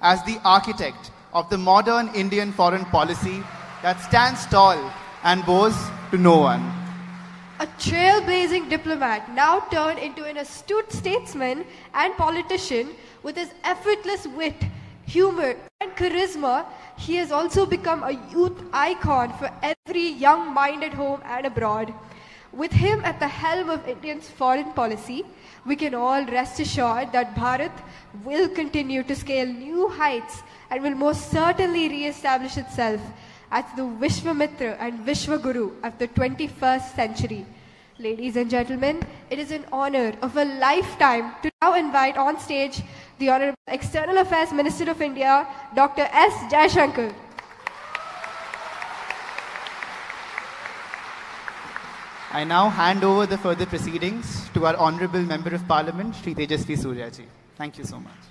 as the architect of the modern Indian foreign policy that stands tall and bows to no one. A trailblazing diplomat now turned into an astute statesman and politician with his effortless wit, humor, and charisma, he has also become a youth icon for every young mind at home and abroad. With him at the helm of India's foreign policy, we can all rest assured that Bharat will continue to scale new heights and will most certainly re-establish itself as the Vishwamitra and Vishwaguru of the 21st century. Ladies and gentlemen, it is an honor of a lifetime to now invite on stage the Honorable External Affairs Minister of India, Dr. S. Jaishankar. I now hand over the further proceedings to our Honorable Member of Parliament, Sri Tejasvi Suryaji. Thank you so much.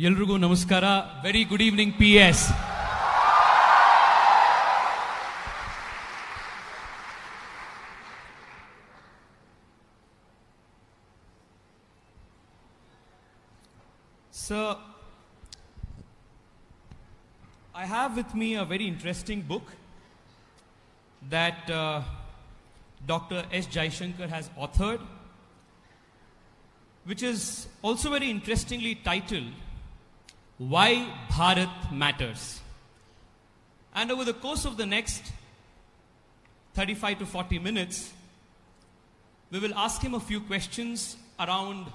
ಎಲ್ರಿಗೂ ನಮಸ್ಕಾರ very good evening P S So, I have with me a very interesting book that uh, Dr. S. Jaishankar has authored, which is also very interestingly titled Why Bharat Matters. And over the course of the next 35 to 40 minutes, we will ask him a few questions around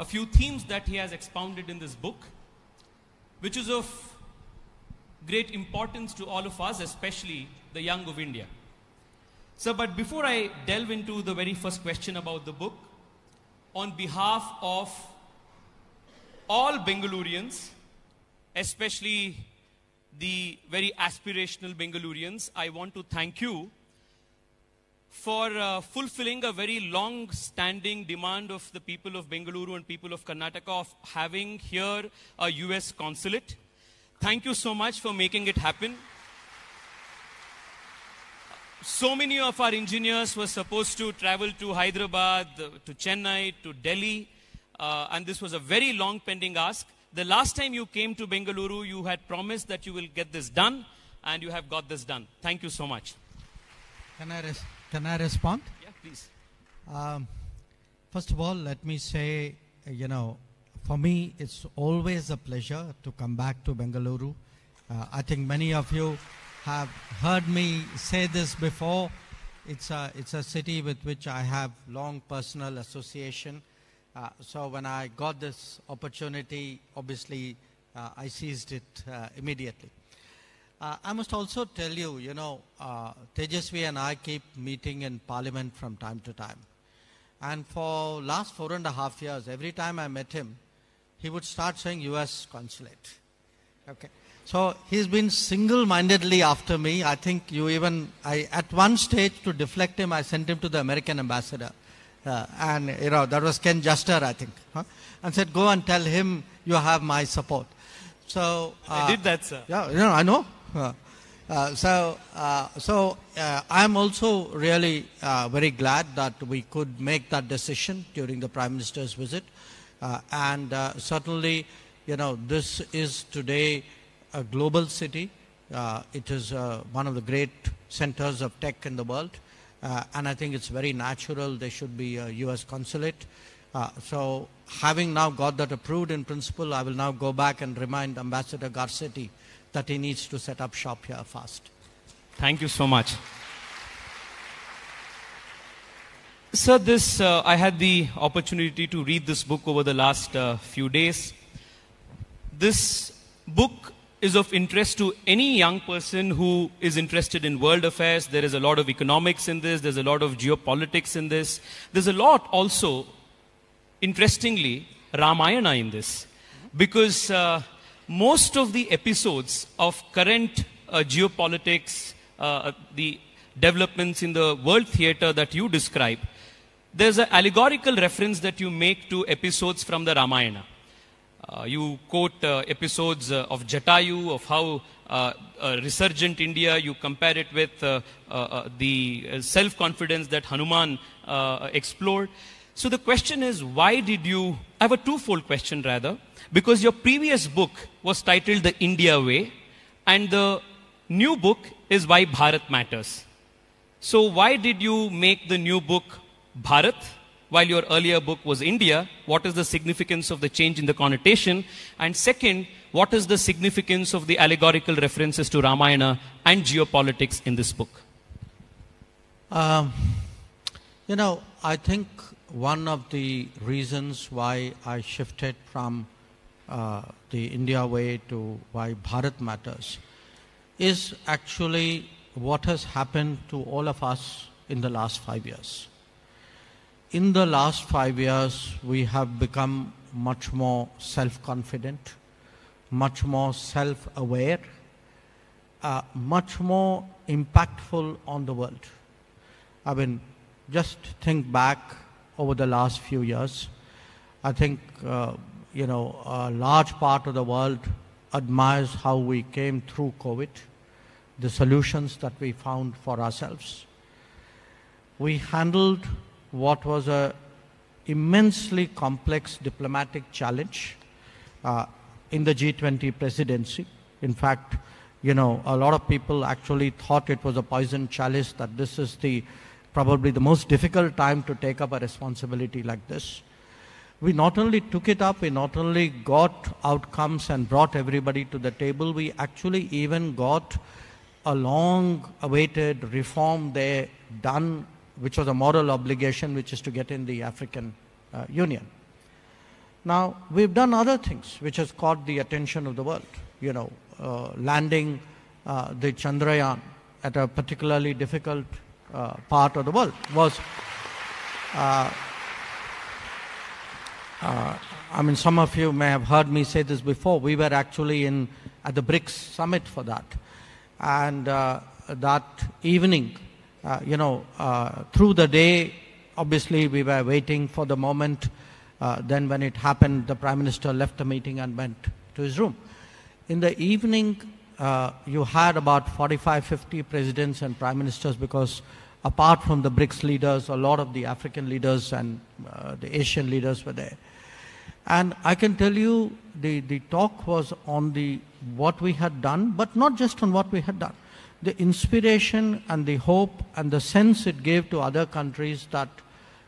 a few themes that he has expounded in this book, which is of great importance to all of us, especially the young of India. So, but before I delve into the very first question about the book, on behalf of all Bengalurians, especially the very aspirational Bengalurians, I want to thank you for uh, fulfilling a very long standing demand of the people of Bengaluru and people of Karnataka of having here a US consulate. Thank you so much for making it happen. So many of our engineers were supposed to travel to Hyderabad, to Chennai, to Delhi, uh, and this was a very long pending ask. The last time you came to Bengaluru, you had promised that you will get this done, and you have got this done. Thank you so much. Can I, res- can I respond? Yeah, please. Um, first of all, let me say, you know, for me, it's always a pleasure to come back to Bengaluru. Uh, I think many of you have heard me say this before. It's a, it's a city with which I have long personal association. Uh, so when I got this opportunity, obviously, uh, I seized it uh, immediately. Uh, I must also tell you, you know, uh, Tejasvi and I keep meeting in Parliament from time to time. And for last four and a half years, every time I met him, he would start saying U.S. consulate. Okay. So he's been single-mindedly after me. I think you even, I, at one stage to deflect him, I sent him to the American ambassador. Uh, and, you know, that was Ken Juster, I think. Huh? And said, go and tell him you have my support. So uh, I did that, sir. yeah, you know, I know. Uh, so, uh, so uh, I'm also really uh, very glad that we could make that decision during the Prime Minister's visit. Uh, and certainly, you know, this is today a global city. It is one of the great centers of tech in the world. And I think it's very natural there should be a U.S. consulate. So having now got that approved in principle, I will now go back and remind Ambassador Garcetti that he needs to set up shop here fast. Thank you so much. Sir, this uh, I had the opportunity to read this book over the last uh, few days. This book is of interest to any young person who is interested in world affairs. There is a lot of economics in this, there's a lot of geopolitics in this. There's a lot also, interestingly, Ramayana in this. Because uh, most of the episodes of current uh, geopolitics, uh, the developments in the world theater that you describe, there's an allegorical reference that you make to episodes from the Ramayana. Uh, you quote uh, episodes uh, of Jatayu, of how uh, uh, resurgent India, you compare it with uh, uh, uh, the uh, self confidence that Hanuman uh, explored. So the question is, why did you? I have a twofold question rather, because your previous book was titled The India Way, and the new book is Why Bharat Matters. So why did you make the new book Bharat while your earlier book was India? What is the significance of the change in the connotation? And second, what is the significance of the allegorical references to Ramayana and geopolitics in this book? Um, you know, I think one of the reasons why I shifted from uh, the India way to why Bharat matters is actually what has happened to all of us in the last five years. In the last five years, we have become much more self confident, much more self aware, uh, much more impactful on the world. I mean, just think back over the last few years. I think, uh, you know, a large part of the world admires how we came through COVID, the solutions that we found for ourselves. We handled what was a immensely complex diplomatic challenge uh, in the G20 presidency. In fact, you know, a lot of people actually thought it was a poison chalice, that this is the probably the most difficult time to take up a responsibility like this. We not only took it up, we not only got outcomes and brought everybody to the table, we actually even got a long awaited reform there done, which was a moral obligation, which is to get in the African uh, Union. Now, we've done other things which has caught the attention of the world. You know, uh, landing uh, the Chandrayaan at a particularly difficult uh, part of the world was. Uh, I mean, some of you may have heard me say this before. We were actually in at the BRICS summit for that, and uh, that evening, uh, you know, uh, through the day, obviously we were waiting for the moment. Uh, then, when it happened, the prime minister left the meeting and went to his room. In the evening, uh, you had about 45, 50 presidents and prime ministers because apart from the BRICS leaders, a lot of the African leaders and uh, the Asian leaders were there. And I can tell you the, the talk was on the what we had done, but not just on what we had done. The inspiration and the hope and the sense it gave to other countries that,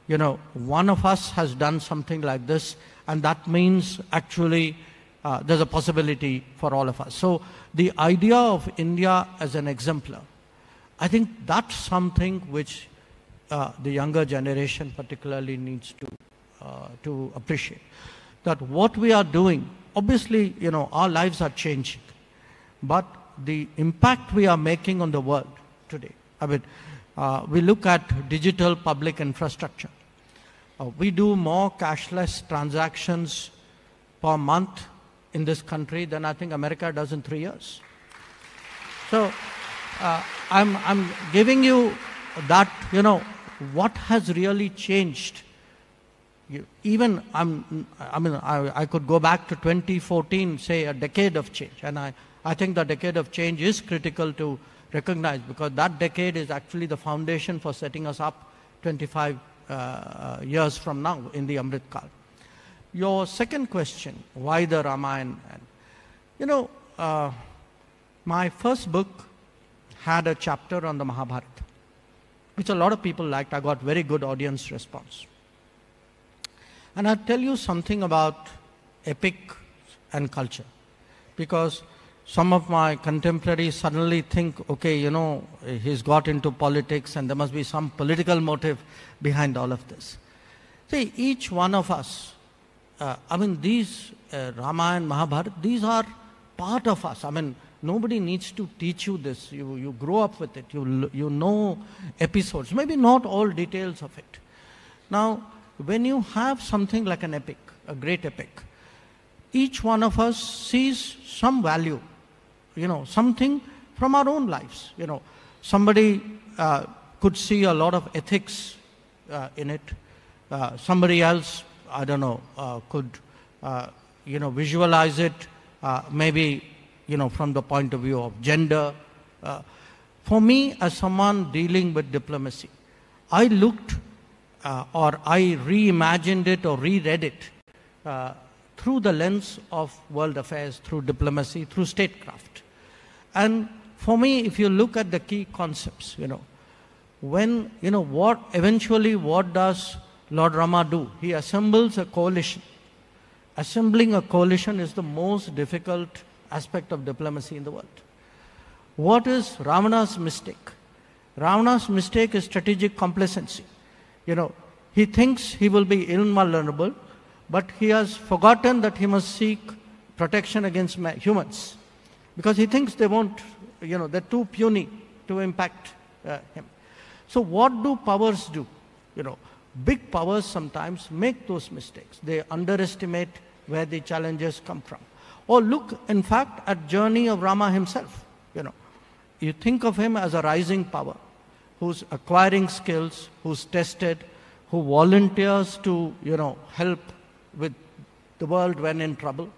you know, one of us has done something like this, and that means actually uh, there's a possibility for all of us. So the idea of India as an exemplar, I think that's something which uh, the younger generation particularly needs to, uh, to appreciate. That what we are doing, obviously, you know, our lives are changing, but the impact we are making on the world today, I mean, uh, we look at digital public infrastructure. Uh, we do more cashless transactions per month in this country than I think America does in three years. So uh, I'm, I'm giving you that, you know, what has really changed. Even, I'm, I mean, I, I could go back to 2014, say a decade of change. And I, I think the decade of change is critical to recognize because that decade is actually the foundation for setting us up 25 uh, years from now in the Amrit Kal. Your second question, why the Ramayana? You know, uh, my first book had a chapter on the Mahabharata, which a lot of people liked. I got very good audience response. And I'll tell you something about epic and culture, because some of my contemporaries suddenly think, okay, you know, he's got into politics and there must be some political motive behind all of this. See, each one of us, uh, I mean, these uh, Ramayana, Mahabharata, these are part of us. I mean, nobody needs to teach you this. You, you grow up with it. You, you know episodes, maybe not all details of it. Now, when you have something like an epic, a great epic, each one of us sees some value, you know, something from our own lives. You know, somebody uh, could see a lot of ethics uh, in it. Uh, somebody else, I don't know, uh, could uh, you know, visualize it uh, maybe, you know, from the point of view of gender. For me, as someone dealing with diplomacy, I looked uh, or I reimagined it or reread it uh, through the lens of world affairs, through diplomacy, through statecraft. And for me, if you look at the key concepts, you know, when, you know, what eventually what does Lord Rama do? He assembles a coalition. Assembling a coalition is the most difficult aspect of diplomacy in the world. What is Ravana's mistake? Ravana's mistake is strategic complacency. You know, he thinks he will be invulnerable, but he has forgotten that he must seek protection against humans because he thinks they won't, you know, they're too puny to impact uh, him. So, what do powers do? You know, big powers sometimes make those mistakes. They underestimate where the challenges come from. Or look, in fact, at journey of Rama himself. You know, you think of him as a rising power who's acquiring skills, who's tested, who volunteers to, you know, help with the world when in trouble,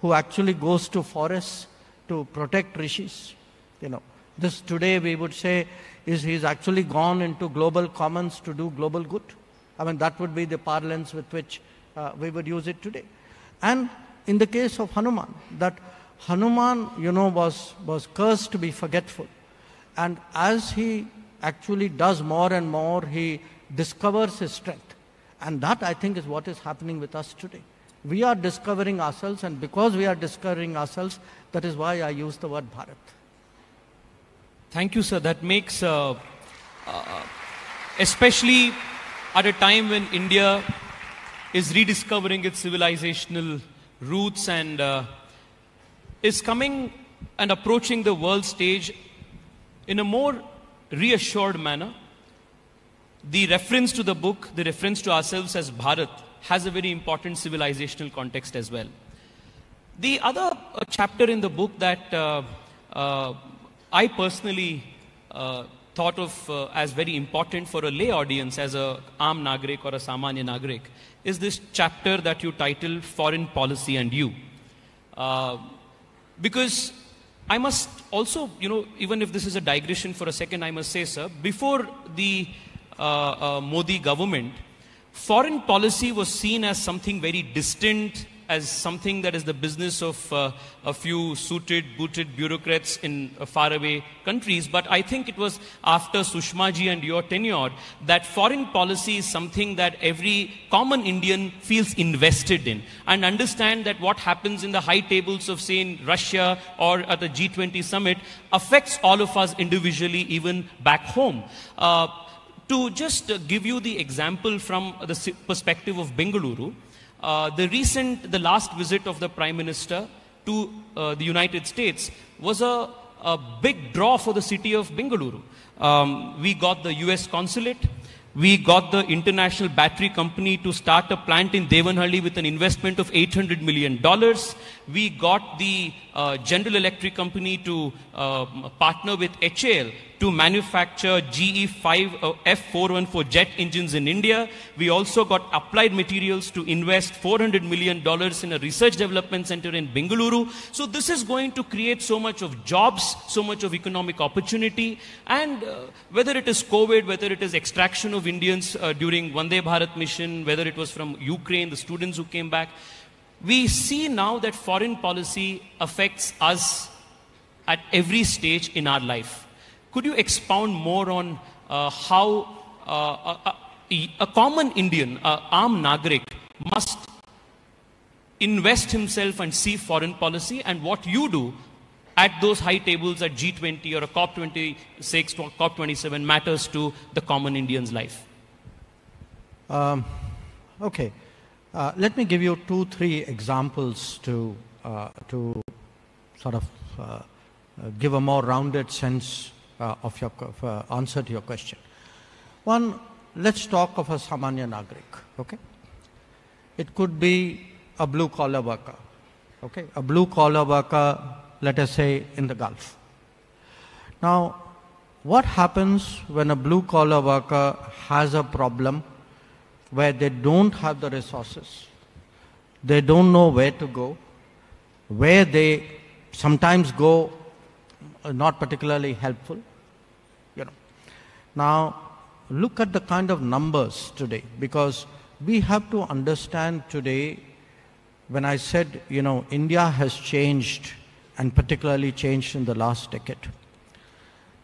who actually goes to forests to protect rishis. You know, this today we would say is he's actually gone into global commons to do global good. I mean, that would be the parlance with which uh, we would use it today. And in the case of Hanuman, that Hanuman, you know, was, was cursed to be forgetful. And as he actually does more and more, he discovers his strength. And that, I think, is what is happening with us today. We are discovering ourselves, and because we are discovering ourselves, that is why I use the word Bharat. Thank you, sir. That makes, uh, uh, especially at a time when India is rediscovering its civilizational roots and uh, is coming and approaching the world stage in a more reassured manner. The reference to the book, the reference to ourselves as Bharat, has a very important civilizational context as well. The other uh, chapter in the book that uh, uh, I personally uh, thought of uh, as very important for a lay audience, as a Aam Nagrik or a Samanya Nagrik, is this chapter that you titled Foreign Policy and You. Uh, because I must also, you know, even if this is a digression for a second, I must say, sir, before the uh, uh, Modi government, foreign policy was seen as something very distant, as something that is the business of uh, a few suited, booted bureaucrats in uh, faraway countries. But I think it was after Sushmaji and your tenure that foreign policy is something that every common Indian feels invested in and understand that what happens in the high tables of, say, in Russia or at the G20 summit affects all of us individually, even back home. Uh, to just give you the example from the perspective of Bengaluru, uh, the recent, the last visit of the Prime Minister to uh, the United States was a, a, big draw for the city of Bengaluru. Um, we got the US consulate. We got the international battery company to start a plant in Devanahalli with an investment of $800 million. We got the uh, General Electric company to uh, partner with HAL to manufacture GE5 uh, F414 jet engines in India. We also got Applied Materials to invest $400 million in a research development center in Bengaluru. So this is going to create so much of jobs, so much of economic opportunity. And uh, whether it is COVID, whether it is extraction of Indians uh, during Vande Bharat mission, whether it was from Ukraine, the students who came back, we see now that foreign policy affects us at every stage in our life. Could you expound more on uh, how uh, a, a, common Indian, a Aam Nagrik, must invest himself and see foreign policy and what you do at those high tables at G20 or a COP26 or COP27 matters to the common Indian's life? Um, okay. Uh, let me give you two, three examples to, uh, to sort of uh, uh give a more rounded sense uh, of your uh, answer to your question. One, let's talk of a Samanya Nagrik, okay? It could be a blue collar worker, okay? A blue collar worker, let us say, in the Gulf. Now, what happens when a blue collar worker has a problem where they don't have the resources They don't know where to go, where they sometimes go not particularly helpful. Now, look at the kind of numbers today because we have to understand today when I said, you know, India has changed and particularly changed in the last decade.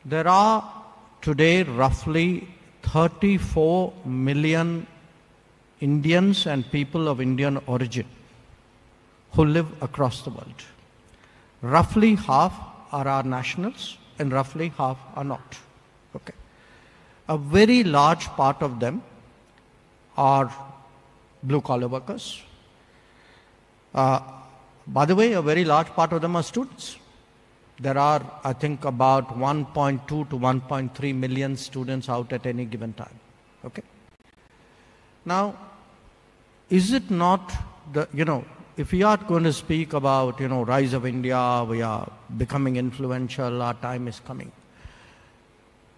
There are today roughly 34 million Indians and people of Indian origin who live across the world. Roughly half are our nationals and roughly half are not. Okay. A very large part of them are blue collar workers. Uh, by the way, a very large part of them are students. There are, I think, about 1.2 to 1.3 million students out at any given time. Okay. Now, is it not the, you know, if we are going to speak about, you know, rise of India, we are becoming influential, our time is coming.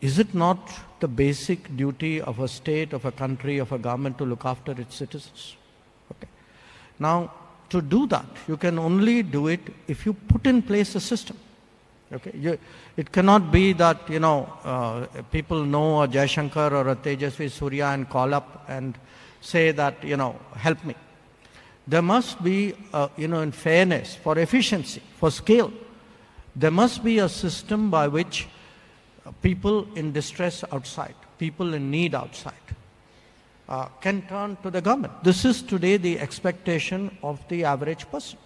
Is it not the basic duty of a state, of a country, of a government to look after its citizens? Okay. Now, to do that, you can only do it if you put in place a system. Okay, you, it cannot be that you know uh, people know a Jaishankar or a Tejasvi Surya and call up and say that you know help me. There must be uh, you know in fairness, for efficiency, for scale, there must be a system by which people in distress outside, people in need outside, uh, can turn to the government. This is today the expectation of the average person.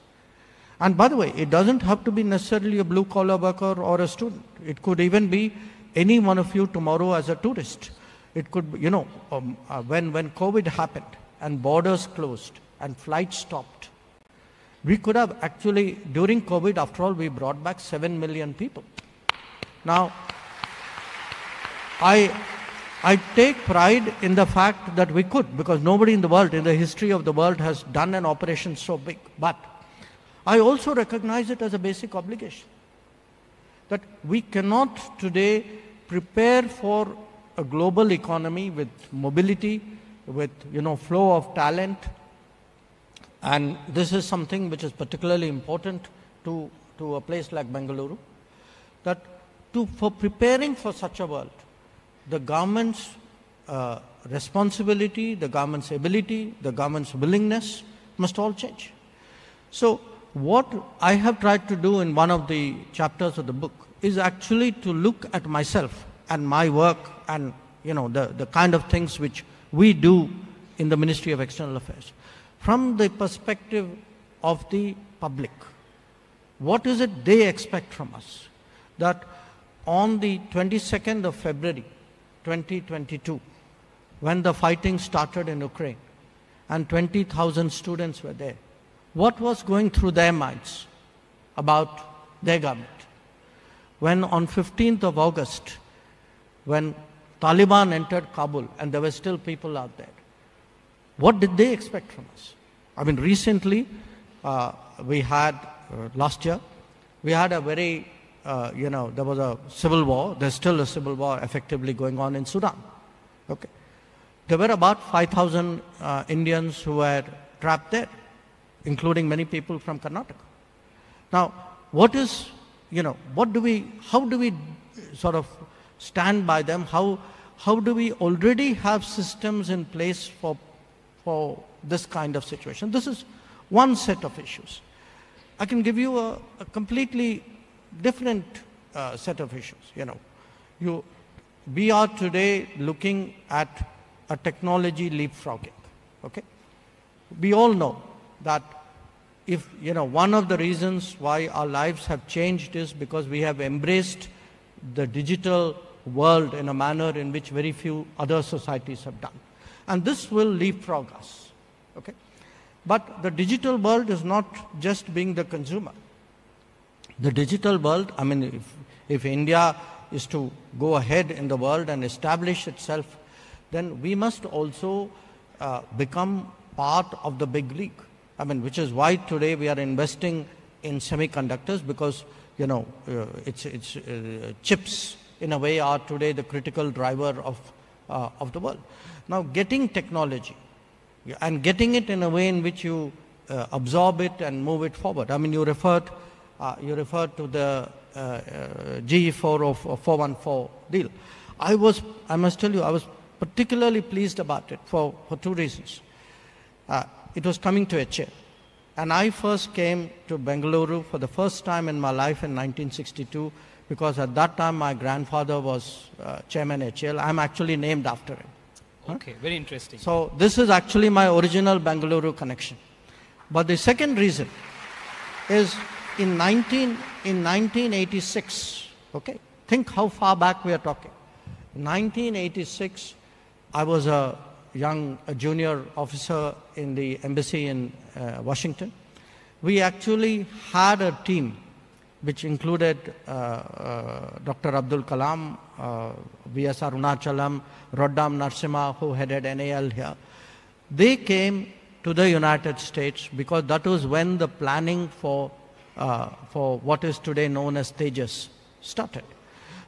And by the way, it doesn't have to be necessarily a blue collar worker or a student. It could even be any one of you tomorrow as a tourist. It could, be, you know, um, uh, when, when COVID happened and borders closed and flights stopped, we could have actually, during COVID, after all, we brought back 7 million people. Now, I, I take pride in the fact that we could, because nobody in the world, in the history of the world, has done an operation so big. But I also recognize it as a basic obligation that we cannot today prepare for a global economy with mobility, with you know flow of talent, and this is something which is particularly important to, to a place like Bengaluru. That to, for preparing for such a world, the government's uh, responsibility, the government's ability, the government's willingness must all change. So what I have tried to do in one of the chapters of the book is actually to look at myself and my work and you know the, the kind of things which we do in the Ministry of External Affairs from the perspective of the public. What is it they expect from us? That on the 22nd of February 2022, when the fighting started in Ukraine and 20,000 students were there, what was going through their minds about their government. When on 15th of August, when Taliban entered Kabul and there were still people out there, what did they expect from us? I mean, recently, uh, we had, uh, last year, we had a very, uh, you know, there was a civil war. There's still a civil war effectively going on in Sudan. Okay. There were about 5,000 uh, Indians who were trapped there including many people from Karnataka. Now, what is, you know, what do we, how do we sort of stand by them? How, how do we already have systems in place for, for this kind of situation? This is one set of issues. I can give you a, a completely different uh, set of issues. You know, you, we are today looking at a technology leapfrogging. Okay, we all know that if, you know, one of the reasons why our lives have changed is because we have embraced the digital world in a manner in which very few other societies have done. And this will leapfrog us. Okay? But the digital world is not just being the consumer. The digital world, I mean, if, if India is to go ahead in the world and establish itself, then we must also uh, become part of the big league. I mean, which is why today we are investing in semiconductors because, you know, uh, it's, it's uh, chips in a way are today the critical driver of, uh, of the world. Now, getting technology and getting it in a way in which you uh, absorb it and move it forward. I mean, you referred, uh, you referred to the uh, uh, GE4 414 deal. I was, I must tell you, I was particularly pleased about it for, for two reasons. Uh, it was coming to HA. And I first came to Bengaluru for the first time in my life in 1962 because at that time my grandfather was uh, chairman HAL. I'm actually named after him. Okay, very interesting. So this is actually my original Bengaluru connection. But the second reason is in 19 in 1986. Okay, think how far back we are talking. 1986, I was a young a junior officer in the embassy in uh, Washington. We actually had a team which included uh, uh, Dr. Abdul Kalam, uh, V.S. Arunachalam, Roddam Narasimha, who headed NAL here. They came to the United States because that was when the planning for, uh, for what is today known as Tejas started.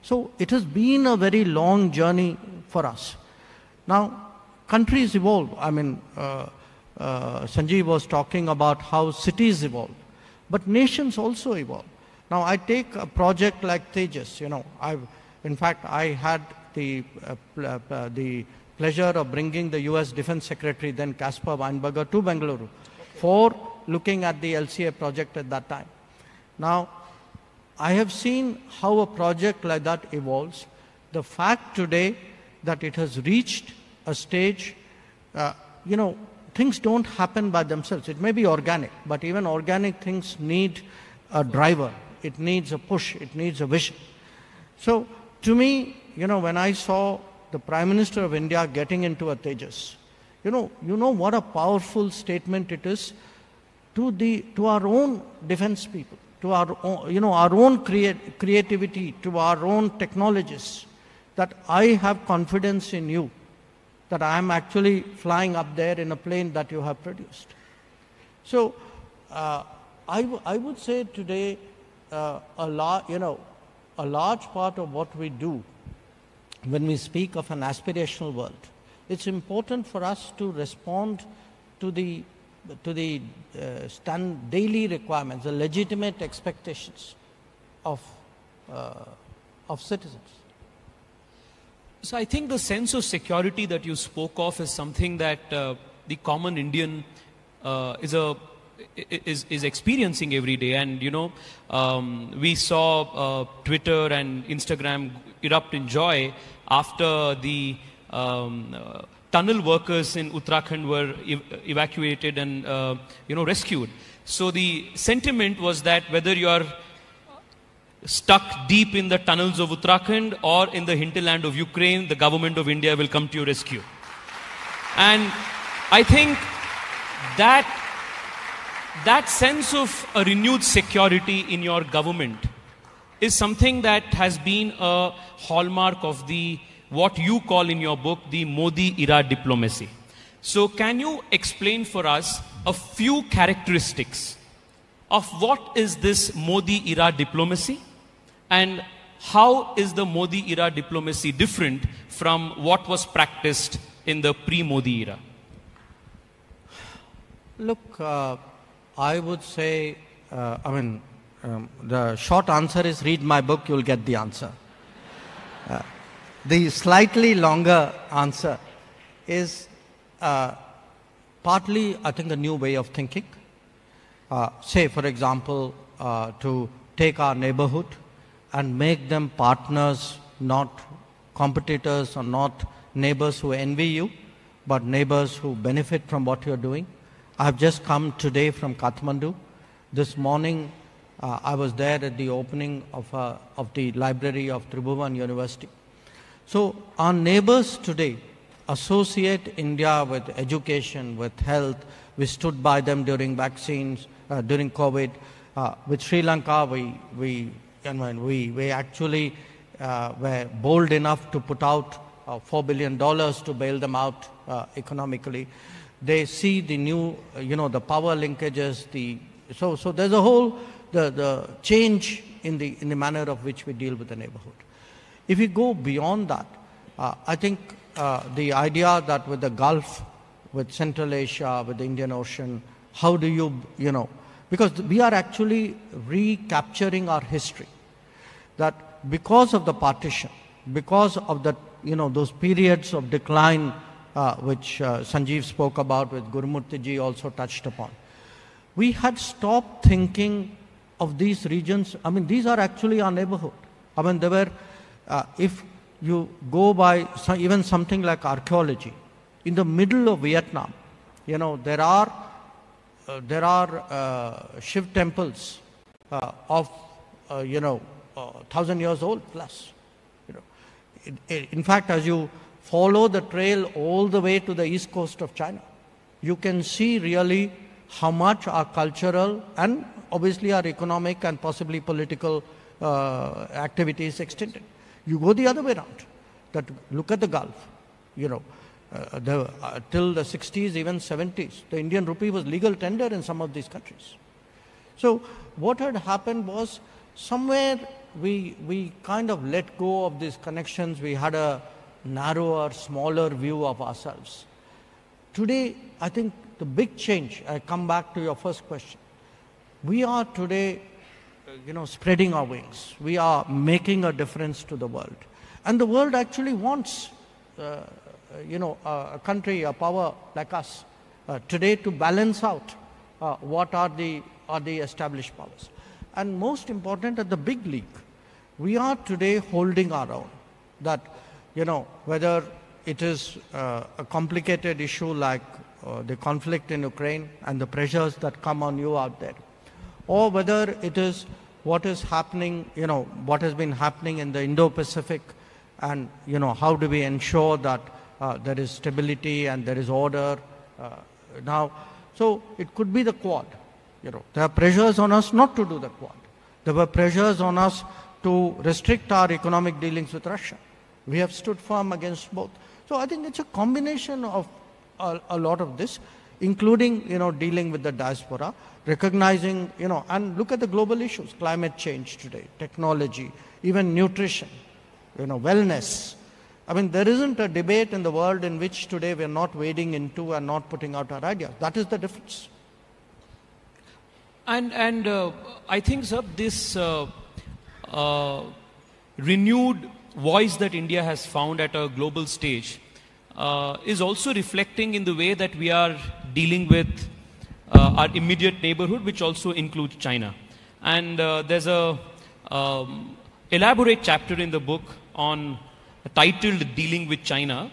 So it has been a very long journey for us. Now, countries evolve. I mean, uh, uh, Sanjeev was talking about how cities evolve, but nations also evolve. Now, I take a project like Tejas. You know, I've, in fact, I had the uh, pl- uh, the pleasure of bringing the U.S. Defense Secretary, then Caspar Weinberger, to Bengaluru for looking at the LCA project at that time. Now, I have seen how a project like that evolves. The fact today that it has reached a stage, uh, you know, things don't happen by themselves. It may be organic, but even organic things need a driver. It needs a push. It needs a vision. So, to me, you know, when I saw the Prime Minister of India getting into a Tejas, you know, you know what a powerful statement it is to the to our own defense people, to our own, you know, our own creativity, to our own technologies, that I have confidence in you that I am actually flying up there in a plane that you have produced. So uh, I, w- I would say today uh, a lot, you know, a large part of what we do when we speak of an aspirational world, it's important for us to respond to the to the uh, stand daily requirements, the legitimate expectations of uh, of citizens. So I think the sense of security that you spoke of is something that uh, the common Indian uh, is a is is experiencing every day. And you know, um, we saw uh, Twitter and Instagram erupt in joy after the um, uh, tunnel workers in Uttarakhand were ev- evacuated and uh, you know rescued. So the sentiment was that whether you are stuck deep in the tunnels of Uttarakhand or in the hinterland of Ukraine, the government of India will come to your rescue. And I think that that sense of a renewed security in your government is something that has been a hallmark of the what you call in your book the Modi era diplomacy. So can you explain for us a few characteristics of what is this Modi era diplomacy and how is the Modi era diplomacy different from what was practiced in the pre Modi era? Look, uh, I would say, uh, I mean, um, the short answer is read my book, you'll get the answer. Uh, the slightly longer answer is uh, partly, I think, a new way of thinking. Uh, say, for example, uh, to take our neighborhood and make them partners, not competitors or not neighbors who envy you, but neighbors who benefit from what you're doing. I've just come today from Kathmandu. This morning, uh, I was there at the opening of, uh, of the library of Tribhuvan University. So, our neighbors today associate India with education, with health. We stood by them during vaccines, uh, during COVID. Uh, with Sri Lanka, we, we, we, we actually uh, were bold enough to put out uh, $4 billion to bail them out uh, economically. They see the new, uh, you know, the power linkages, the, so, so there's a whole, the, the change in the, in the manner of which we deal with the neighborhood. If we go beyond that, uh, I think uh, the idea that with the Gulf, with Central Asia, with the Indian Ocean, How do you, you know, because we are actually recapturing our history. That because of the partition, because of the, you know, those periods of decline uh, which uh, Sanjeev spoke about, which Gurumurthy also touched upon, we had stopped thinking of these regions. I mean, these are actually our neighborhood. I mean, they were, uh, if you go by some, even something like archaeology, in the middle of Vietnam, you know, there are, uh, there are uh, Shiv temples uh, of, uh, you know, thousand years old plus. You know. In, in fact, as you follow the trail all the way to the east coast of China, you can see really how much our cultural and obviously our economic and possibly political uh, activities extended. You go the other way around. That look at the Gulf. You know, uh, the, uh, till the 60s, even 70s, the Indian rupee was legal tender in some of these countries. So what had happened was somewhere we we kind of let go of these connections. We had a narrower, smaller view of ourselves. Today, I think the big change. I come back to your first question. We are today you know, spreading our wings. We are making a difference to the world. And the world actually wants, uh, you know, a country, a power like us uh, today to balance out uh, what are the, are the established powers. And most important, at the big league, we are today holding our own. That, you know, whether it is uh, a complicated issue like uh, the conflict in Ukraine and the pressures that come on you out there, or whether it is what is happening, you know, what has been happening in the Indo-Pacific and, you know, how do we ensure that uh, there is stability and there is order. Uh, now, so it could be the Quad. You know, there are pressures on us not to do the Quad. There were pressures on us to restrict our economic dealings with Russia. We have stood firm against both. So I think it's a combination of a, a lot of this including you know dealing with the diaspora recognizing you know and look at the global issues climate change today technology even nutrition you know wellness. I mean there isn't a debate in the world in which today we are not wading into and not putting out our ideas. That is the difference. And and uh, i think sir this uh, uh, renewed voice that india has found at a global stage uh, is also reflecting in the way that we are dealing with our immediate neighborhood, which also includes China. And uh, there's a um, elaborate chapter in the book on titled "Dealing with China,"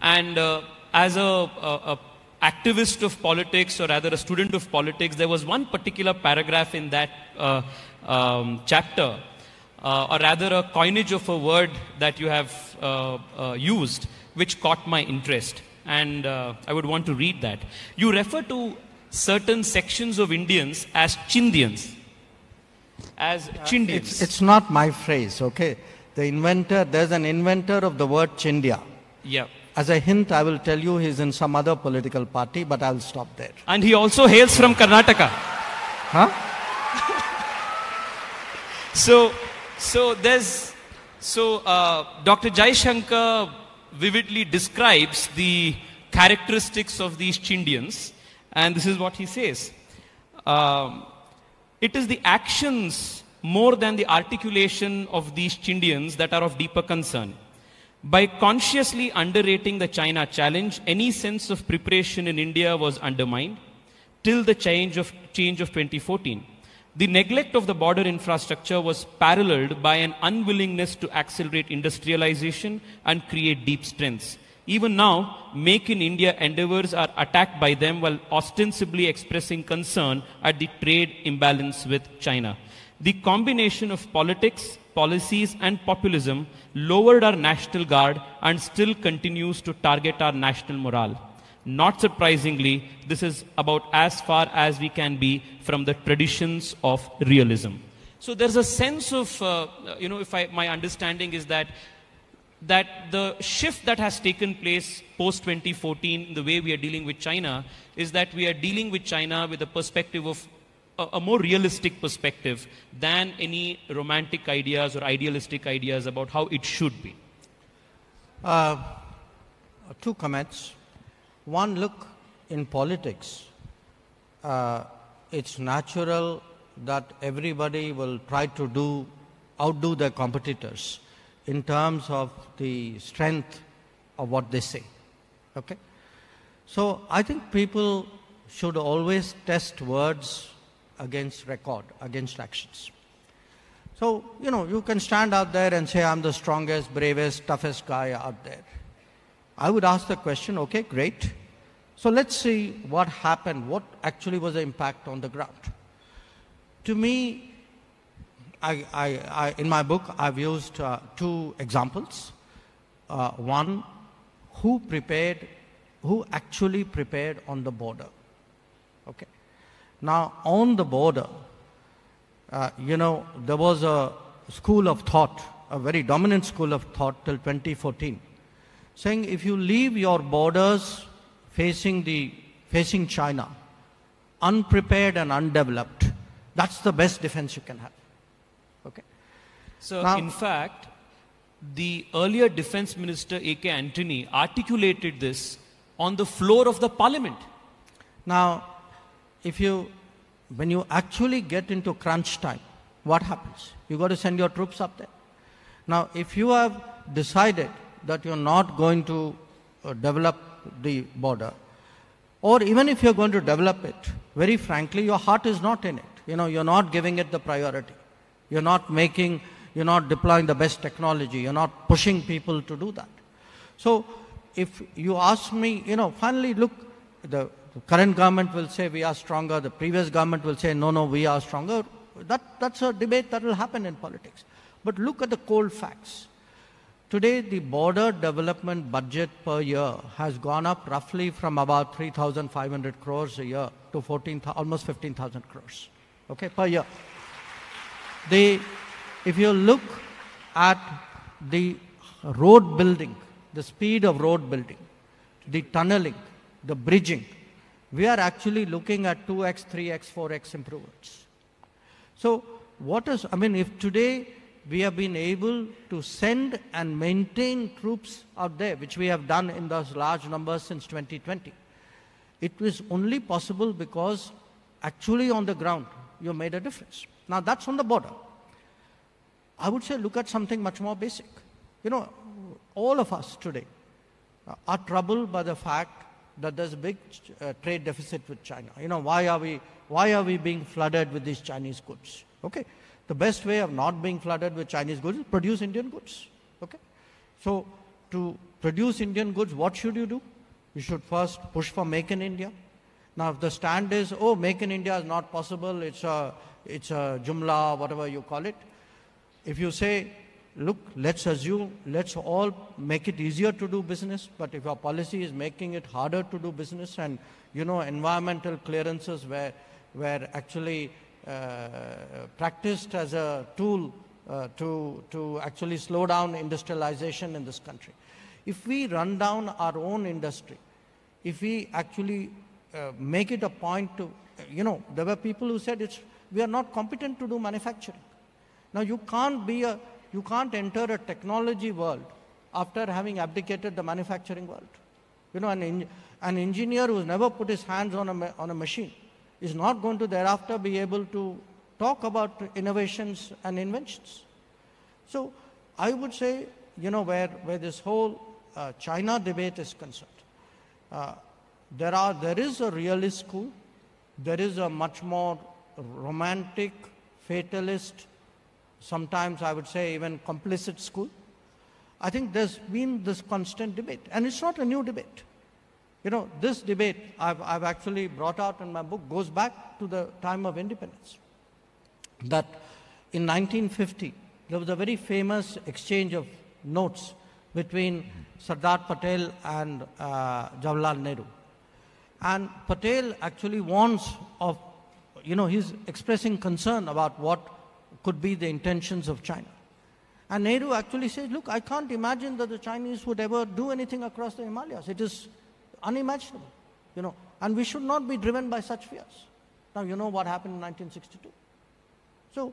and uh, as a, a, activist of politics, or rather a student of politics, there was one particular paragraph in that uh, um, chapter, uh, or rather a coinage of a word that you have uh, uh, used, which caught my interest. And uh, I would want to read that. You refer to certain sections of Indians as Chindians. As Chindians. it's, it's not my phrase okay the inventor there's an inventor of the word chindia yeah. as a hint i will tell you he's in some other political party but i'll stop there And he also hails from Karnataka. huh So, so there's, so uh, Dr. Jaishankar vividly describes the characteristics of these Chindians, and this is what he says. Um, it is the actions more than the articulation of these Chindians that are of deeper concern. By consciously underrating the China challenge, any sense of preparation in India was undermined till the change of, change of 2014. The neglect of the border infrastructure was paralleled by an unwillingness to accelerate industrialization and create deep strengths. Even now, Make in India endeavors are attacked by them while ostensibly expressing concern at the trade imbalance with China. The combination of politics, policies, and populism lowered our national guard and still continues to target our national morale. Not surprisingly, this is about as far as we can be from the traditions of realism. So there's a sense of, uh, you know, if I, my understanding is that that the shift that has taken place post 2014 in the way we are dealing with China is that we are dealing with China with a perspective of a, a more realistic perspective than any romantic ideas or idealistic ideas about how it should be. two comments. One, look, in politics, uh, it's natural that everybody will try to do outdo their competitors in terms of the strength of what they say. Okay? So I think people should always test words against record, against actions. So, you know, you can stand out there and say, I'm the strongest, bravest, toughest guy out there. I would ask the question, okay, great. So let's see what happened, what actually was the impact on the ground. To me, I, I, I, in my book, I've used uh, two examples. Uh, one, who prepared, who actually prepared on the border. Okay. Now, on the border, uh, you know, there was a school of thought, a very dominant school of thought till 2014, saying if you leave your borders facing the facing China, unprepared and undeveloped, that's the best defense you can have. Okay. So, Now- in fact, the earlier Defense Minister A.K. Antony articulated this on the floor of the parliament. Now, if you, when you actually get into crunch time, what happens? You got to send your troops up there. Now, if you have decided that you're not going to uh, develop the border, or even if you're going to develop it, very frankly, your heart is not in it. You know, you're not giving it the priority. You're not making, you're not deploying the best technology. You're not pushing people to do that. So, if you ask me, you know, finally, look, the, the current government will say we are stronger. The previous government will say no, no, we are stronger. That, that's a debate that will happen in politics. But look at the cold facts. Today, the border development budget per year has gone up roughly from about 3,500 crores a year to 14, almost 15,000 crores, okay, per year. The, if you look at the road building, the speed of road building, the tunneling, the bridging, we are actually looking at 2x, 3x, 4x improvements. So, what is, I mean, if today we have been able to send and maintain troops out there, which we have done in those large numbers since 2020, it was only possible because actually on the ground you made a difference. Now, that's on the border. I would say look at something much more basic. You know, all of us today are troubled by the fact that there's a big uh, trade deficit with China. You know, why are we why are we being flooded with these Chinese goods? Okay, the best way of not being flooded with Chinese goods is produce Indian goods. Okay, so to produce Indian goods, what should you do? You should first push for Make in India. Now, if the stand is, oh, Make in India is not possible, it's a, it's a Jumla, whatever you call it. If you say, look, let's assume, let's all make it easier to do business, but if our policy is making it harder to do business and, you know, environmental clearances were, were actually uh, practiced as a tool uh, to, to actually slow down industrialization in this country. If we run down our own industry, if we actually uh, make it a point to, you know, there were people who said it's, we are not competent to do manufacturing. Now you can't be a, you can't enter a technology world after having abdicated the manufacturing world. You know, an, an engineer who's never put his hands on a, on a machine is not going to thereafter be able to talk about innovations and inventions. So I would say, you know, where, where this whole uh, China debate is concerned, uh, there, are, there is a realist school, there is a much more romantic, fatalist, sometimes I would say even complicit school. I think there's been this constant debate, and it's not a new debate. You know, this debate I've, I've actually brought out in my book goes back to the time of independence. That in 1950, there was a very famous exchange of notes between Sardar Patel and uh, Jawaharlal Nehru. And Patel actually warns of, you know, he's expressing concern about what could be the intentions of China. And Nehru actually says, look, I can't imagine that the Chinese would ever do anything across the Himalayas. It is unimaginable, you know, and we should not be driven by such fears. Now, you know what happened in 1962. So,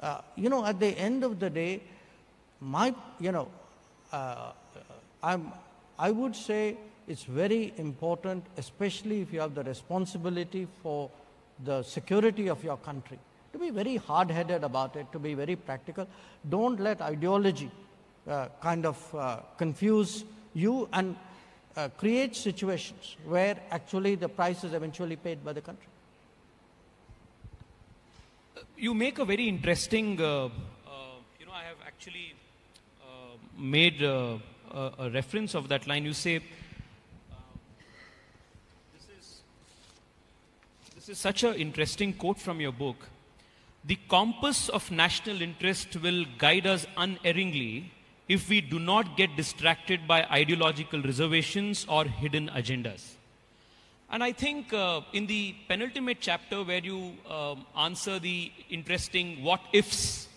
uh, you know, at the end of the day, my, you know, uh, I'm, I would say it's very important, especially if you have the responsibility for the security of your country, to be very hard headed about it, to be very practical. Don't let ideology uh, kind of uh, confuse you and uh, create situations where actually the price is eventually paid by the country. You make a very interesting, uh, uh, you know, I have actually uh, made a, a reference of that line. You say, uh, this, is, this is such an interesting quote from your book. The compass of national interest will guide us unerringly if we do not get distracted by ideological reservations or hidden agendas. And I think uh, in the penultimate chapter, where you um, answer the interesting what ifs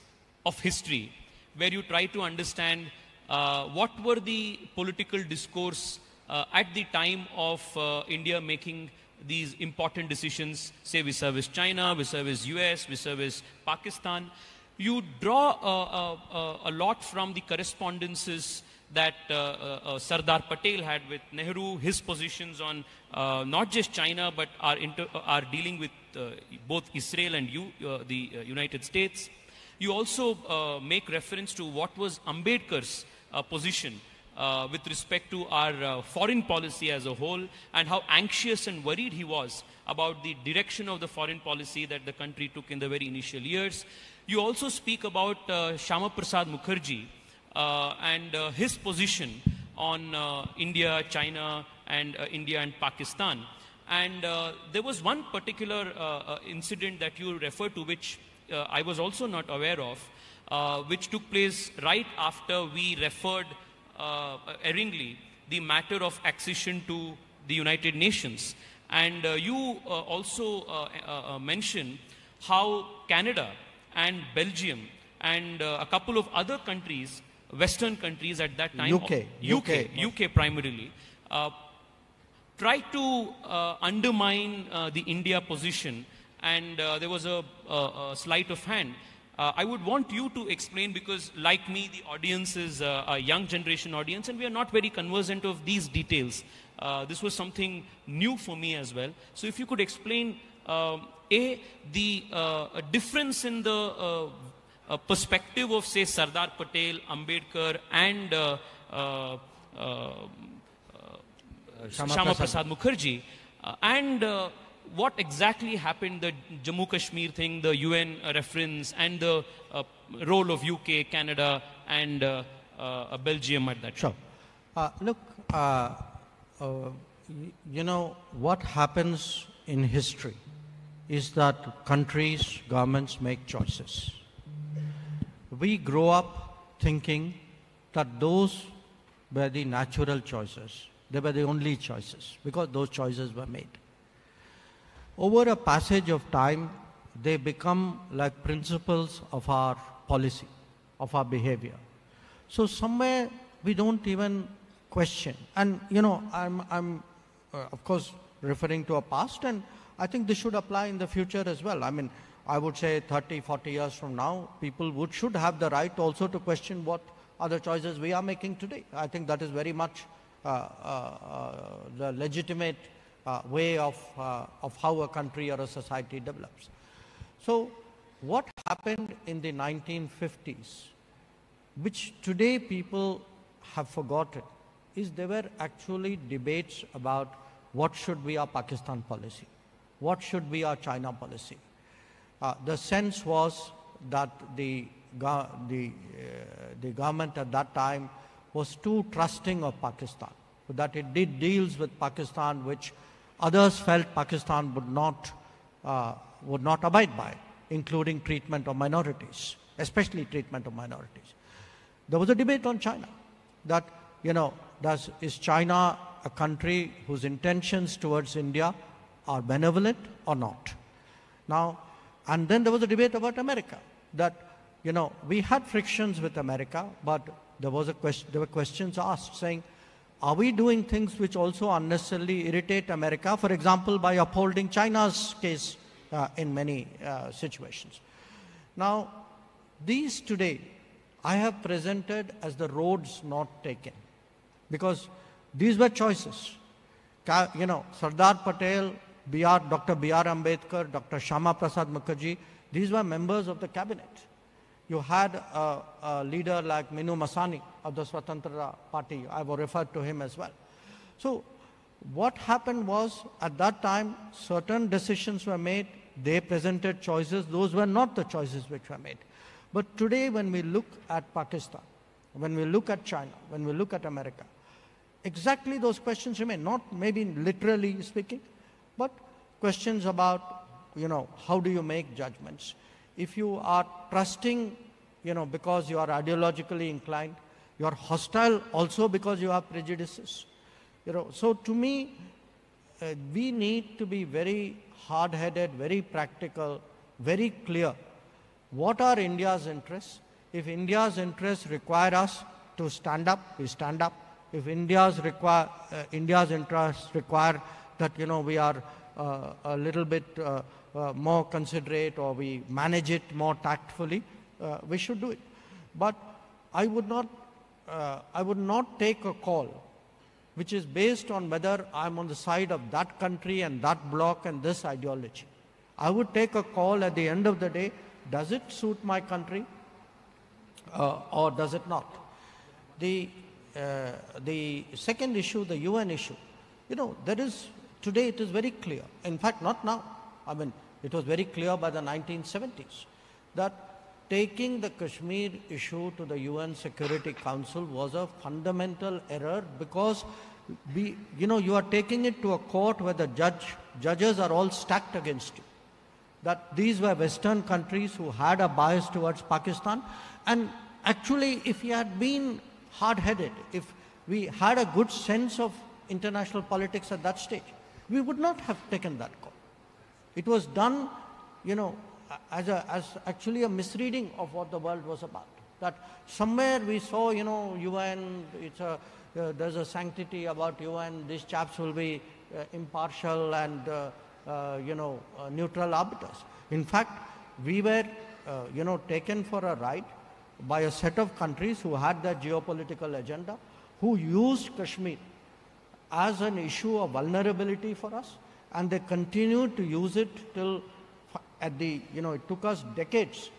of history, where you try to understand uh, what were the political discourse uh, at the time of uh, India making these important decisions, say vis-a-vis China, vis-a-vis US, vis-a-vis Pakistan, you draw uh, uh, a lot from the correspondences that uh, uh, uh, Sardar Patel had with Nehru, his positions on uh, not just China, but are, inter- are dealing with both Israel and you, the United States. You also make reference to what was Ambedkar's position uh, with respect to our uh, foreign policy as a whole and how anxious and worried he was about the direction of the foreign policy that the country took in the very initial years. You also speak about uh, Syama Prasad Mukherjee uh, and uh, his position on uh, India, China, and India and Pakistan. And there was one particular incident that you referred to, which I was also not aware of, which took place right after we referred erringly the matter of accession to the United Nations. And uh, you uh, also mentioned how Canada and Belgium and a couple of other countries Western countries at that time, UK, UK, UK, UK primarily, uh, tried to uh, undermine uh, the India position, and uh, there was a, a, a, sleight of hand. Uh, I would want you to explain because, like me, the audience is uh, a young generation audience, and we are not very conversant of these details. this was something new for me as well. So, if you could explain, um, a the difference in the a perspective of, say, Sardar Patel, Ambedkar, and uh, uh, uh, Syama Prasad Mukherjee, and what exactly happened, the Jammu Kashmir thing, the UN reference, and the uh, role of UK, Canada, and uh, uh, Belgium at that Sure. look, you know, what happens in history is that countries, governments make choices we grow up thinking that those were the natural choices. They were the only choices because those choices were made. Over a passage of time, they become like principles of our policy, of our behavior. So somewhere we don't even question. And you know, I'm, I'm uh, of course referring to a past, and I think this should apply in the future as well. I mean, I would say 30, 40 years from now, people would should have the right also to question what other choices we are making today. I think that is very much uh, uh, uh, the legitimate uh, way of, uh, of how a country or a society develops. So what happened in the 1950s, which today people have forgotten, is there were actually debates about what should be our Pakistan policy, what should be our China policy, uh, the sense was that the, the, uh, the government at that time was too trusting of Pakistan, that it did deals with Pakistan which others felt Pakistan would not, uh, would not abide by, including treatment of minorities, especially treatment of minorities. There was a debate on China that, you know, does, is China a country whose intentions towards India are benevolent or not? Now, and then there was a debate about America that, you know, we had frictions with America, but there, was a question, there were questions asked saying, are we doing things which also unnecessarily irritate America, for example, by upholding China's case uh, in many uh, situations? Now, these today I have presented as the roads not taken because these were choices. You know, Sardar Patel B.R. Dr. B.R. Ambedkar, Dr. Syama Prasad Mukherjee, these were members of the cabinet. You had a, a leader like Minoo Masani of the Swatantra Party. I will refer to him as well. So what happened was at that time certain decisions were made. They presented choices. Those were not the choices which were made. But today when we look at Pakistan, when we look at China, when we look at America, exactly those questions remain. Not maybe literally speaking, but questions about, you know, how do you make judgments? If you are trusting, you know, because you are ideologically inclined, you are hostile also because you have prejudices. You know, so to me, uh, we need to be very hard-headed, very practical, very clear. What are India's interests? If India's interests require us to stand up, we stand up. If India's require uh, India's interests require that you know we are uh, a little bit uh, uh, more considerate or we manage it more tactfully, uh, we should do it. But I would not, uh, I would not take a call which is based on whether I'm on the side of that country and that bloc and this ideology. I would take a call at the end of the day, does it suit my country uh, or does it not? The, uh, the second issue, the UN issue, you know, there is, today it is very clear. In fact, not now. I mean, it was very clear by the 1970s that taking the Kashmir issue to the UN Security Council was a fundamental error because we, you know, you are taking it to a court where the judge, judges are all stacked against you. That these were Western countries who had a bias towards Pakistan. And actually, if he had been hard-headed, if we had a good sense of international politics at that stage, we would not have taken that call. It was done, you know, as, a, as actually a misreading of what the world was about. That somewhere we saw, you know, UN, it's a, uh, there's a sanctity about UN, these chaps will be uh, impartial and, uh, uh you know, uh, neutral arbiters. In fact, we were, uh, you know, taken for a ride by a set of countries who had their geopolitical agenda, who used Kashmir as an issue of vulnerability for us, and they continued to use it till at the, you know, it took us decades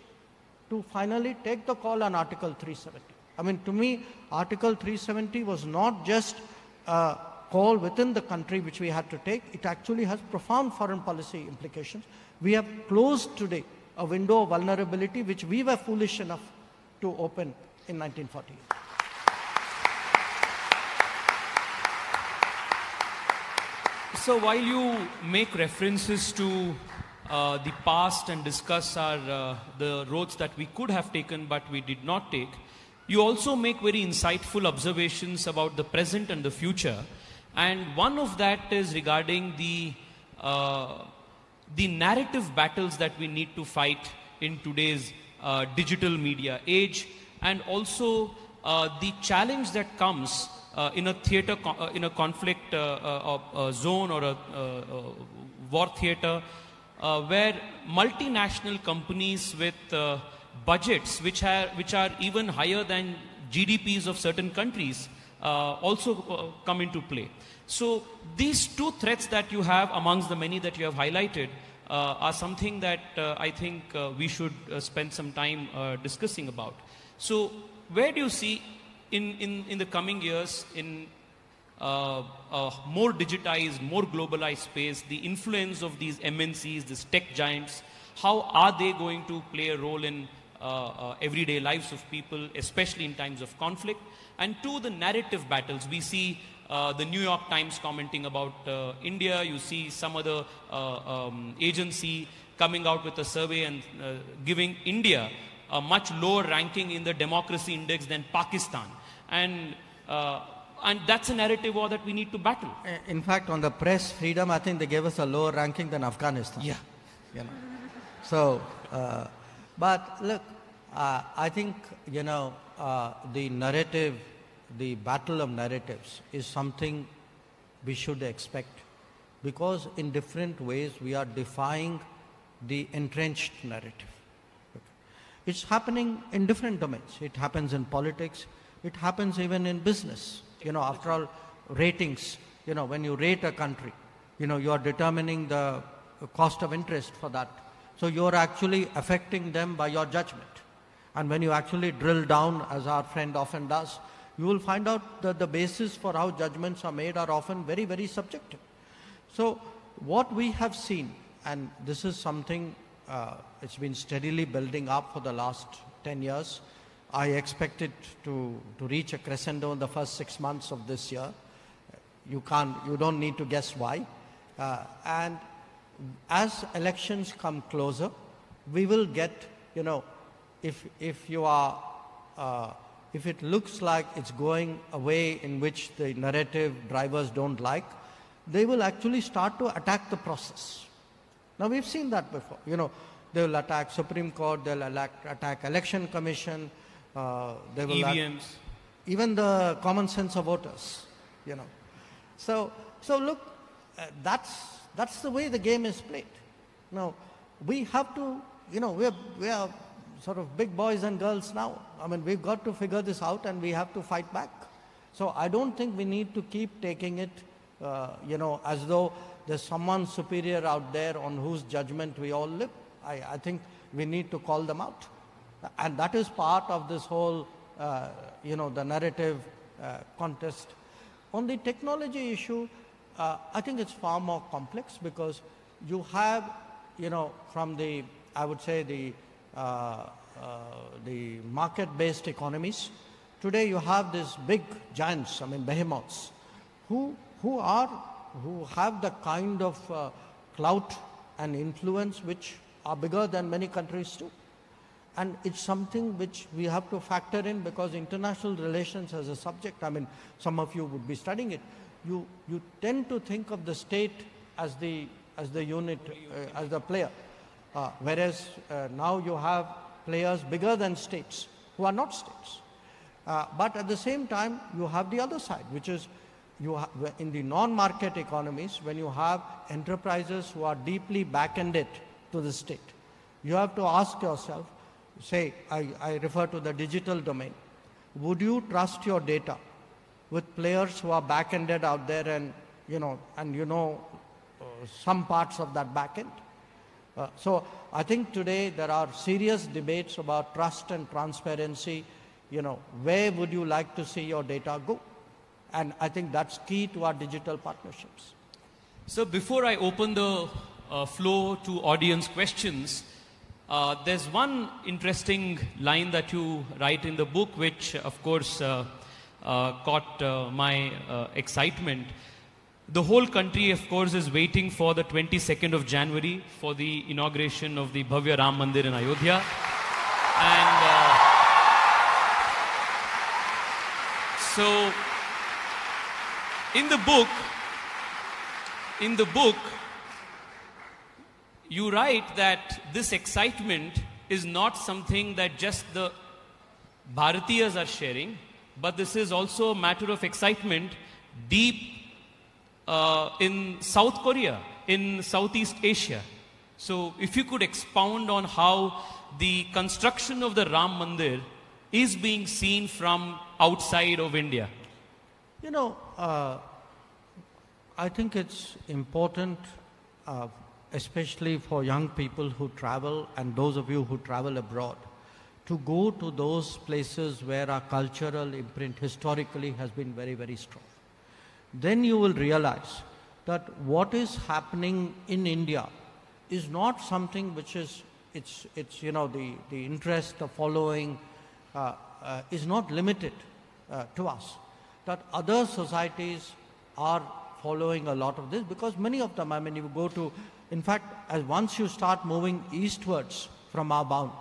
to finally take the call on Article 370. I mean, to me, Article 370 was not just a call within the country which we had to take, it actually has profound foreign policy implications. We have closed today a window of vulnerability which we were foolish enough to open in 1948. So while you make references to uh, the past and discuss our, uh, the roads that we could have taken but we did not take, you also make very insightful observations about the present and the future. And one of that is regarding the, uh, the narrative battles that we need to fight in today's uh, digital media age and also uh, the challenge that comes uh, in a theater, uh, in a conflict uh, uh, zone or a war theater, where multinational companies with budgets which are, which are even higher than GDPs of certain countries also come into play. So these two threats that you have amongst the many that you have highlighted uh, are something that uh, I think uh, we should spend some time discussing about. So where do you see in, in, in the coming years, in uh, a more digitized, more globalized space, the influence of these MNCs, these tech giants, how are they going to play a role in uh, uh, everyday lives of people, especially in times of conflict? And two, the narrative battles. We see uh, the New York Times commenting about uh, India, you see some other uh, um, agency coming out with a survey and giving India a much lower ranking in the democracy index than Pakistan. And, uh, and that's a narrative war that we need to battle. In fact, on the press freedom, I think they gave us a lower ranking than Afghanistan. Yeah. You know. So, uh, but look, uh, I think, you know, uh, the narrative, the battle of narratives is something we should expect because in different ways we are defying the entrenched narrative. It's happening in different domains. It happens in politics. It happens even in business. You know, after all, ratings, you know, when you rate a country, you know, you are determining the cost of interest for that. So you're actually affecting them by your judgment. And when you actually drill down, as our friend often does, you will find out that the basis for how judgments are made are often very, very subjective. So what we have seen, and this is something uh, it's been steadily building up for the last 10 years. I expect it to, to reach a crescendo in the first six months of this year. You can't, you don't need to guess why. Uh, and as elections come closer, we will get, you know, if, if you are, uh, if it looks like it's going a way in which the narrative drivers don't like, they will actually start to attack the process. Now we've seen that before. You know, they will attack Supreme Court, they'll attack Election Commission, uh, they will EVMs. even the common sense of voters. You know, so so look, uh, that's that's the way the game is played. Now we have to, you know, we're we are sort of big boys and girls now. I mean, we've got to figure this out and we have to fight back. So I don't think we need to keep taking it, uh, you know, as though there's someone superior out there on whose judgment we all live. I, I think we need to call them out. And that is part of this whole, uh, you know, the narrative uh, contest. On the technology issue, uh, I think it's far more complex because you have, you know, from the, I would say the, uh, uh, the market-based economies, today you have these big giants, I mean behemoths, who, who are who have the kind of uh, clout and influence which are bigger than many countries too. And it's something which we have to factor in because international relations as a subject, I mean, some of you would be studying it, you, you tend to think of the state as the, as the unit, uh, as the player. Uh, whereas uh, now you have players bigger than states who are not states. Uh, but at the same time, you have the other side, which is you in the non-market economies, when you have enterprises who are deeply back-ended to the state, you have to ask yourself, say, I, I refer to the digital domain, would you trust your data with players who are back-ended out there and, you know, and you know uh, some parts of that back-end? Uh, so I think today there are serious debates about trust and transparency. You know, where would you like to see your data go? And I think that's key to our digital partnerships. So before I open the uh, floor to audience questions, uh, there's one interesting line that you write in the book, which of course uh, uh caught uh, my uh, excitement. The whole country, of course, is waiting for the 22nd of January for the inauguration of the Bhavya Ram Mandir in Ayodhya. And so in the book, in the book, you write that this excitement is not something that just the Bharatiyas are sharing, but this is also a matter of excitement deep uh, in South Korea, in Southeast Asia. So, if you could expound on how the construction of the Ram Mandir is being seen from outside of India. You know, uh, I think it's important, uh, especially for young people who travel and those of you who travel abroad, to go to those places where our cultural imprint historically has been very, very strong. Then you will realize that what is happening in India is not something which is, it's, it's you know, the, the interest, the following uh, uh, is not limited uh, to us that other societies are following a lot of this because many of them, I mean, you go to, in fact, as once you start moving eastwards from our bound,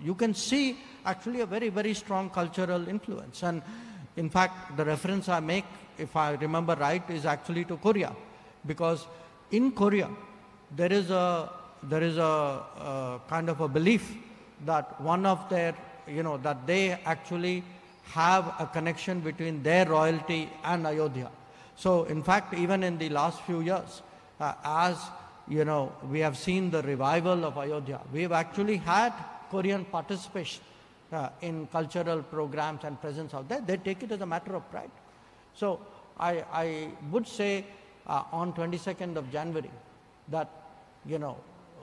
you can see actually a very, very strong cultural influence. And in fact, the reference I make, if I remember right, is actually to Korea because in Korea, there is a, there is a, kind of a belief that one of their, you know, that they actually have a connection between their royalty and Ayodhya. So, in fact, even in the last few years, uh, as you know, we have seen the revival of Ayodhya. We have actually had Korean participation uh, in cultural programs and presence out there. They take it as a matter of pride. So, I, I would say uh, on 22nd of January that, you know,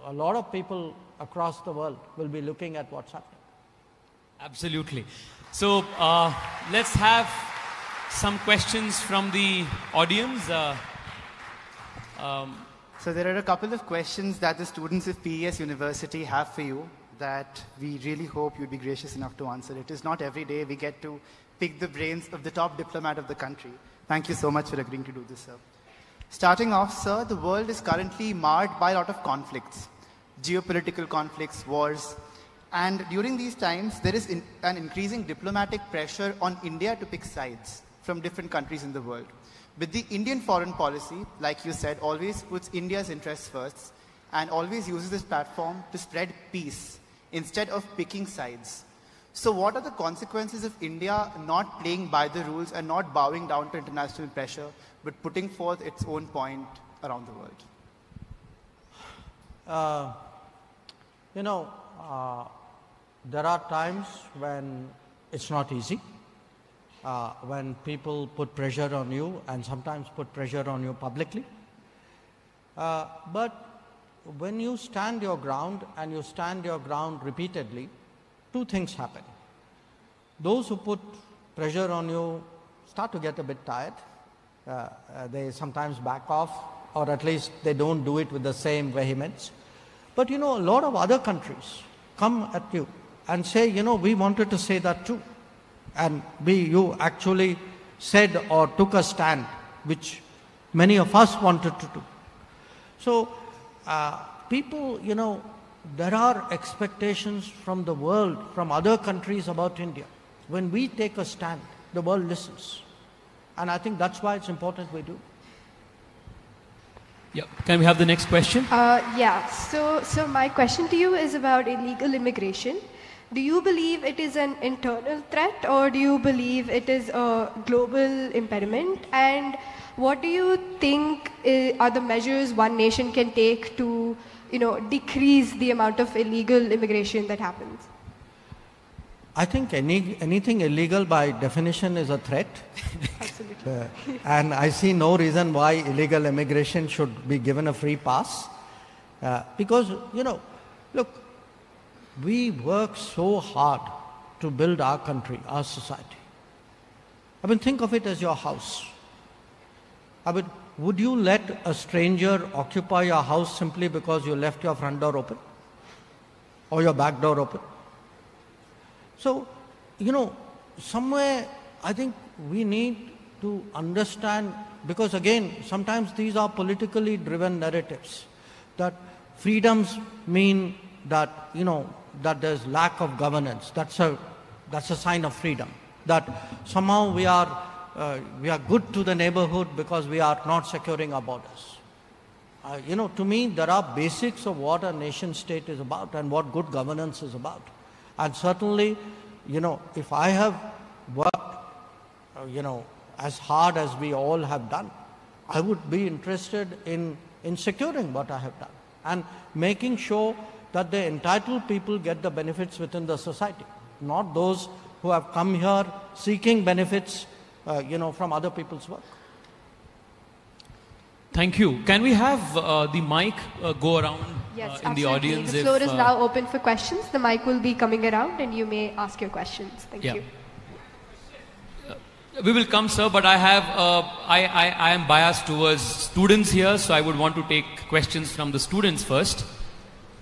a lot of people across the world will be looking at what's happening. Absolutely. So uh, let's have some questions from the audience. Uh, um, So there are a couple of questions that the students of PES University have for you that we really hope you'd be gracious enough to answer. It is not every day we get to pick the brains of the top diplomat of the country. Thank you so much for agreeing to do this, sir. Starting off, sir, the world is currently marred by a lot of conflicts, geopolitical conflicts, wars, and during these times, there is in, an increasing diplomatic pressure on India to pick sides from different countries in the world. But the Indian foreign policy, like you said, always puts India's interests first and always uses this platform to spread peace instead of picking sides. So, what are the consequences of India not playing by the rules and not bowing down to international pressure, but putting forth its own point around the world? Uh, you know, uh, there are times when it's not easy, uh, when people put pressure on you and sometimes put pressure on you publicly. Uh, but when you stand your ground and you stand your ground repeatedly, two things happen. Those who put pressure on you start to get a bit tired. Uh, uh, they sometimes back off, or at least they don't do it with the same vehemence. But you know, a lot of other countries come at you and say, you know, we wanted to say that too. And we, you actually said or took a stand, which many of us wanted to do. So, uh, people, you know, there are expectations from the world, from other countries about India. When we take a stand, the world listens. And I think that's why it's important we do. yeah. Can we have the next question? Uh, yeah, so, so my question to you is about illegal immigration. Do you believe it is an internal threat or do you believe it is a global impediment? And what do you think are the measures one nation can take to, you know, decrease the amount of illegal immigration that happens? I think any, anything illegal by definition is a threat. Absolutely. Uh, and I see no reason why illegal immigration should be given a free pass. Uh, because, you know, look, we work so hard to build our country, our society. I mean, think of it as your house. I mean, would you let a stranger occupy your house simply because you left your front door open or your back door open? So, you know, somewhere I think we need to understand, because again, sometimes these are politically driven narratives, that freedoms mean that, you know, that there's lack of governance. That's a, that's a sign of freedom. That somehow we are, uh, we are good to the neighborhood because we are not securing our borders. Uh, you know, to me, there are basics of what a nation state is about and what good governance is about. And certainly, you know, if I have worked, uh, you know, as hard as we all have done, I would be interested in, in securing what I have done and making sure that the entitled people get the benefits within the society, not those who have come here seeking benefits, uh, you know, from other people's work. Thank you. Can we have uh, the mic uh, go around Yes, uh, in absolutely. the audience? The floor if, is uh, now open for questions. The mic will be coming around and you may ask your questions. Thank Yeah. you. We will come, sir, but I have, uh, I, I, I am biased towards students here, so I would want to take questions from the students first.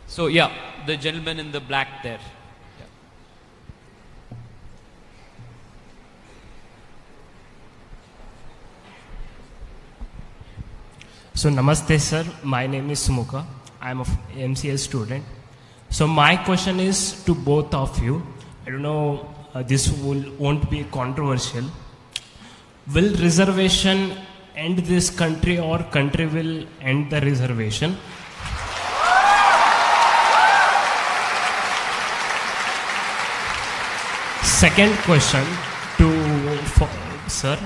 So, yeah, the gentleman in the black there. So namaste sir, my name is Sumukha. I am a MCS student. So my question is to both of you. I don't know, uh, this will, won't be controversial. Will reservation end this country or country will end the reservation? Second question to for, sir.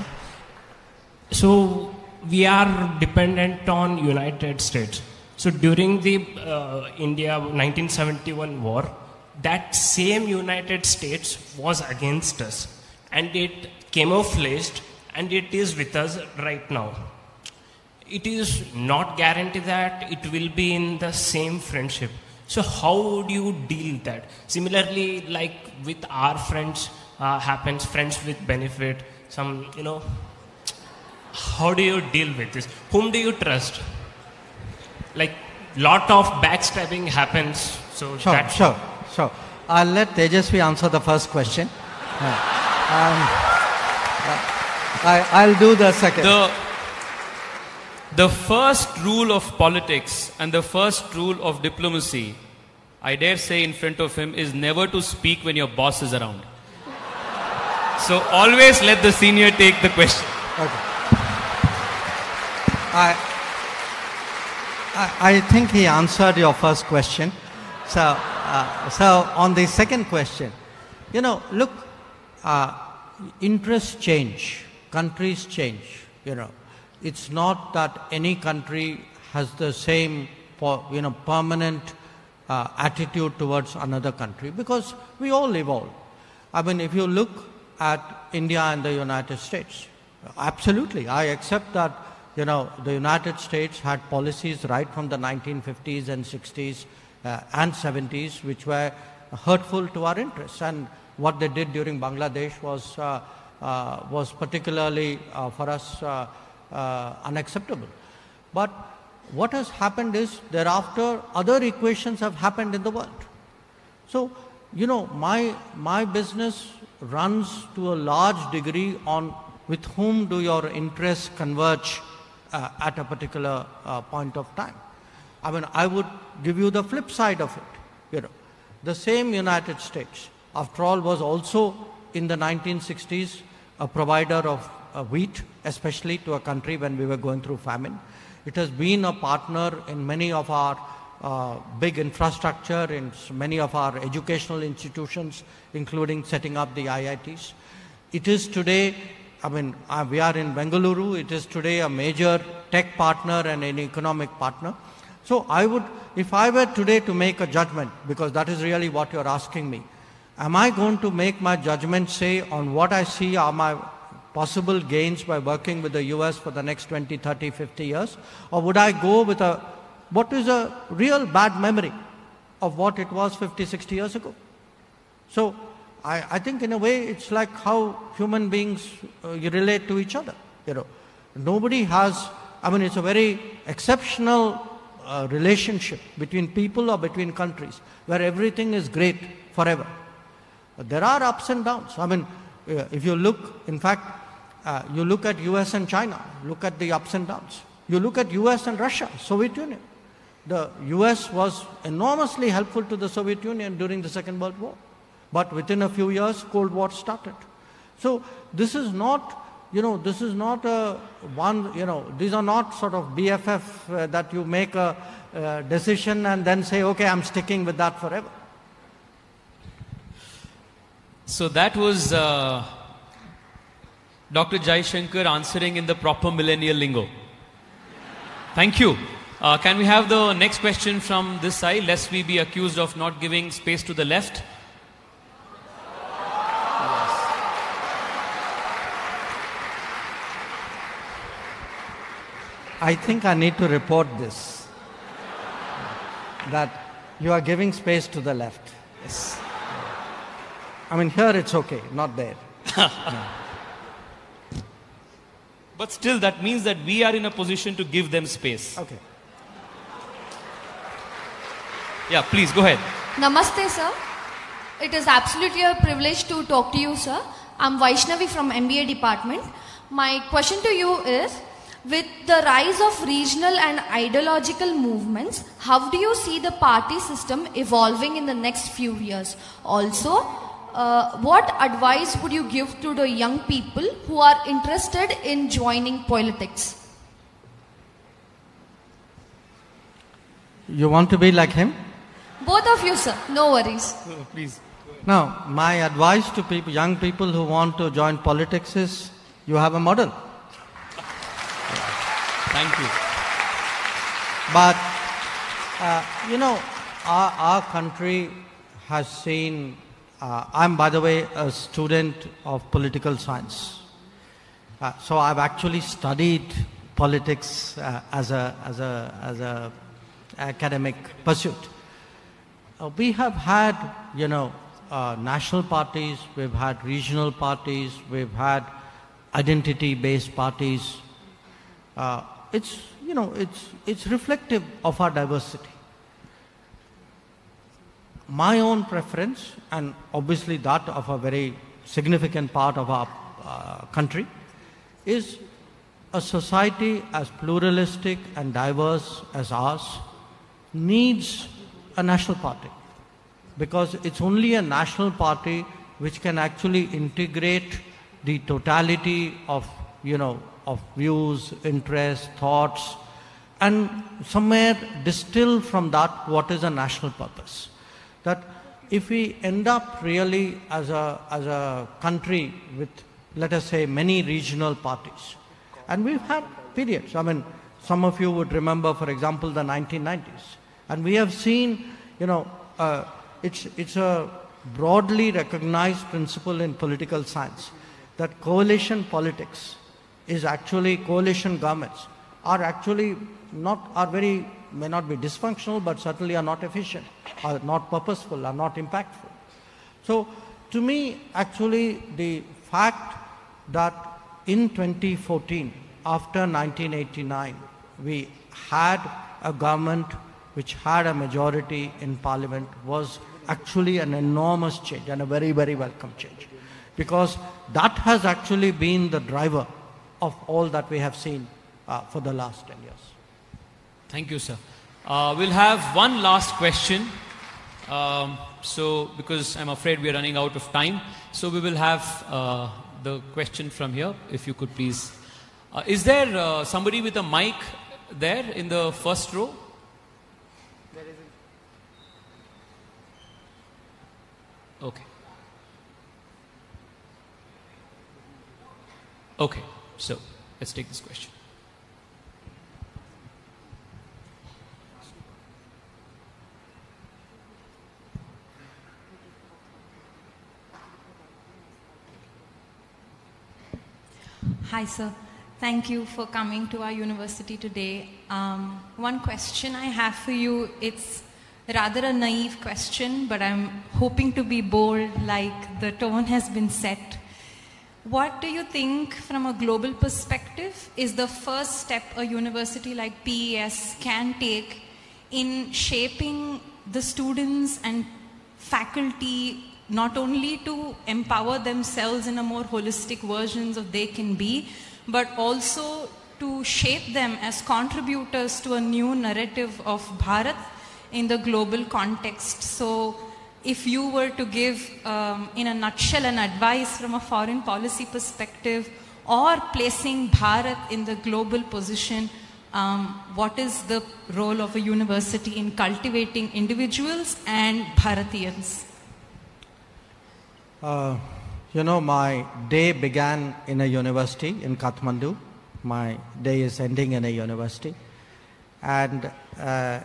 So we are dependent on United States. So during the uh, India 1971 war, that same United States was against us, and it camouflaged, and it is with us right now. it is not guaranteed that it will be in the same friendship. So how would you deal with that? Similarly, like with our friends uh, happens, friends with benefit, some you know. How do you deal with this? Whom do you trust? Like lot of backstabbing happens. So Sure, that's sure, sure. I'll let Tejasvi answer the first question. Yeah. Um, uh, I, I'll do the second. The, the first rule of politics and the first rule of diplomacy, I dare say in front of him, is never to speak when your boss is around. So always let the senior take the question. Okay. I, I, think he answered your first question. So, uh, so on the second question, you know, look, uh, interests change, countries change. You know, it's not that any country has the same, you know, permanent uh, attitude towards another country because we all evolve. I mean, if you look at India and the United States, absolutely, I accept that. You know, the United States had policies right from the 1950s and 60s uh, and 70s which were hurtful to our interests. And what they did during Bangladesh was, uh, uh, was particularly uh, for us uh, unacceptable. But what has happened is thereafter other equations have happened in the world. So, you know, my, my business runs to a large degree on with whom do your interests converge uh, at a particular uh, point of time. I mean, I would give you the flip side of it. You know, the same United States, after all, was also in the 1960s a provider of wheat, especially to a country when we were going through famine. It has been a partner in many of our uh, big infrastructure, in many of our educational institutions, including setting up the IITs. It is today, I mean, uh, we are in Bengaluru, it is today a major tech partner and an economic partner. So I would, if I were today to make a judgment, because that is really what you're asking me, am I going to make my judgment say on what I see are my possible gains by working with the US for the next 20, 30, 50 years? Or would I go with a, what is a real bad memory of what it was 50, 60 years ago? So I, I think in a way it's like how human beings uh, relate to each other. You know, nobody has. I mean, it's a very exceptional uh, relationship between people or between countries where everything is great forever. There are ups and downs. I mean, uh, if you look, in fact, uh, you look at U.S. and China. Look at the ups and downs. You look at U.S. and Russia, Soviet Union. The U.S. was enormously helpful to the Soviet Union during the Second World War. But within a few years, Cold War started. So this is not, you know, this is not a one, you know, these are not sort of BFF uh, that you make a uh, decision and then say, okay, I'm sticking with that forever. So that was uh, Dr. Jaishankar answering in the proper millennial lingo. Thank you. Uh, can we have the next question from this side, lest we be accused of not giving space to the left? I think I need to report this that you are giving space to the left. Yes. I mean, here it's okay, not there. But still, that means that we are in a position to give them space. Okay. Yeah, please go ahead. Namaste, sir. It is absolutely a privilege to talk to you, sir. I'm Vaishnavi from MBA department. My question to you is with the rise of regional and ideological movements, how do you see the party system evolving in the next few years? Also, uh, what advice would you give to the young people who are interested in joining politics? You want to be like him? Both of you, sir. No worries. please. Now, my advice to people, young people who want to join politics is you have a model. Thank you. But, uh, you know, our, our country has seen, uh, I'm, by the way, a student of political science. Uh, so I've actually studied politics uh, as a as a as a academic pursuit. Uh, we have had, you know, uh, national parties, we've had regional parties, we've had identity-based parties. Uh, it's, you know, it's, it's reflective of our diversity. My own preference, and obviously that of a very significant part of our uh, country, is a society as pluralistic and diverse as ours needs a national party. Because it's only a national party which can actually integrate the totality of you know of views interests thoughts and somewhere distill from that what is a national purpose that if we end up really as a as a country with let us say many regional parties and we've had periods i mean some of you would remember for example the 1990s and we have seen, you know, uh, it's, it's a broadly recognized principle in political science that coalition politics is actually coalition governments are actually not are very may not be dysfunctional but certainly are not efficient are not purposeful are not impactful so to me actually the fact that in 2014 after 1989 we had a government which had a majority in parliament was actually an enormous change and a very, very welcome change. Because that has actually been the driver of all that we have seen uh, for the last 10 years. Thank you, sir. Uh, we'll have one last question. Um, so, because I'm afraid we are running out of time, so we will have uh, the question from here, if you could please. Uh, is there uh, somebody with a mic there in the first row? There is. Okay. Okay, so let's take this question. Hi, sir. Thank you for coming to our university today. Um, one question I have for you, it's rather a naive question, but I'm hoping to be bold like the tone has been set. What do you think, from a global perspective, is the first step a university like PES can take in shaping the students and faculty not only to empower themselves in a more holistic versions of they can be, but also to shape them as contributors to a new narrative of Bharat in the global context. So, if you were to give, um, in a nutshell, an advice from a foreign policy perspective or placing Bharat in the global position, um, what is the role of a university in cultivating individuals and Bharatiyans? Uh, you know, my day began in a university in Kathmandu. My day is ending in a university. And uh,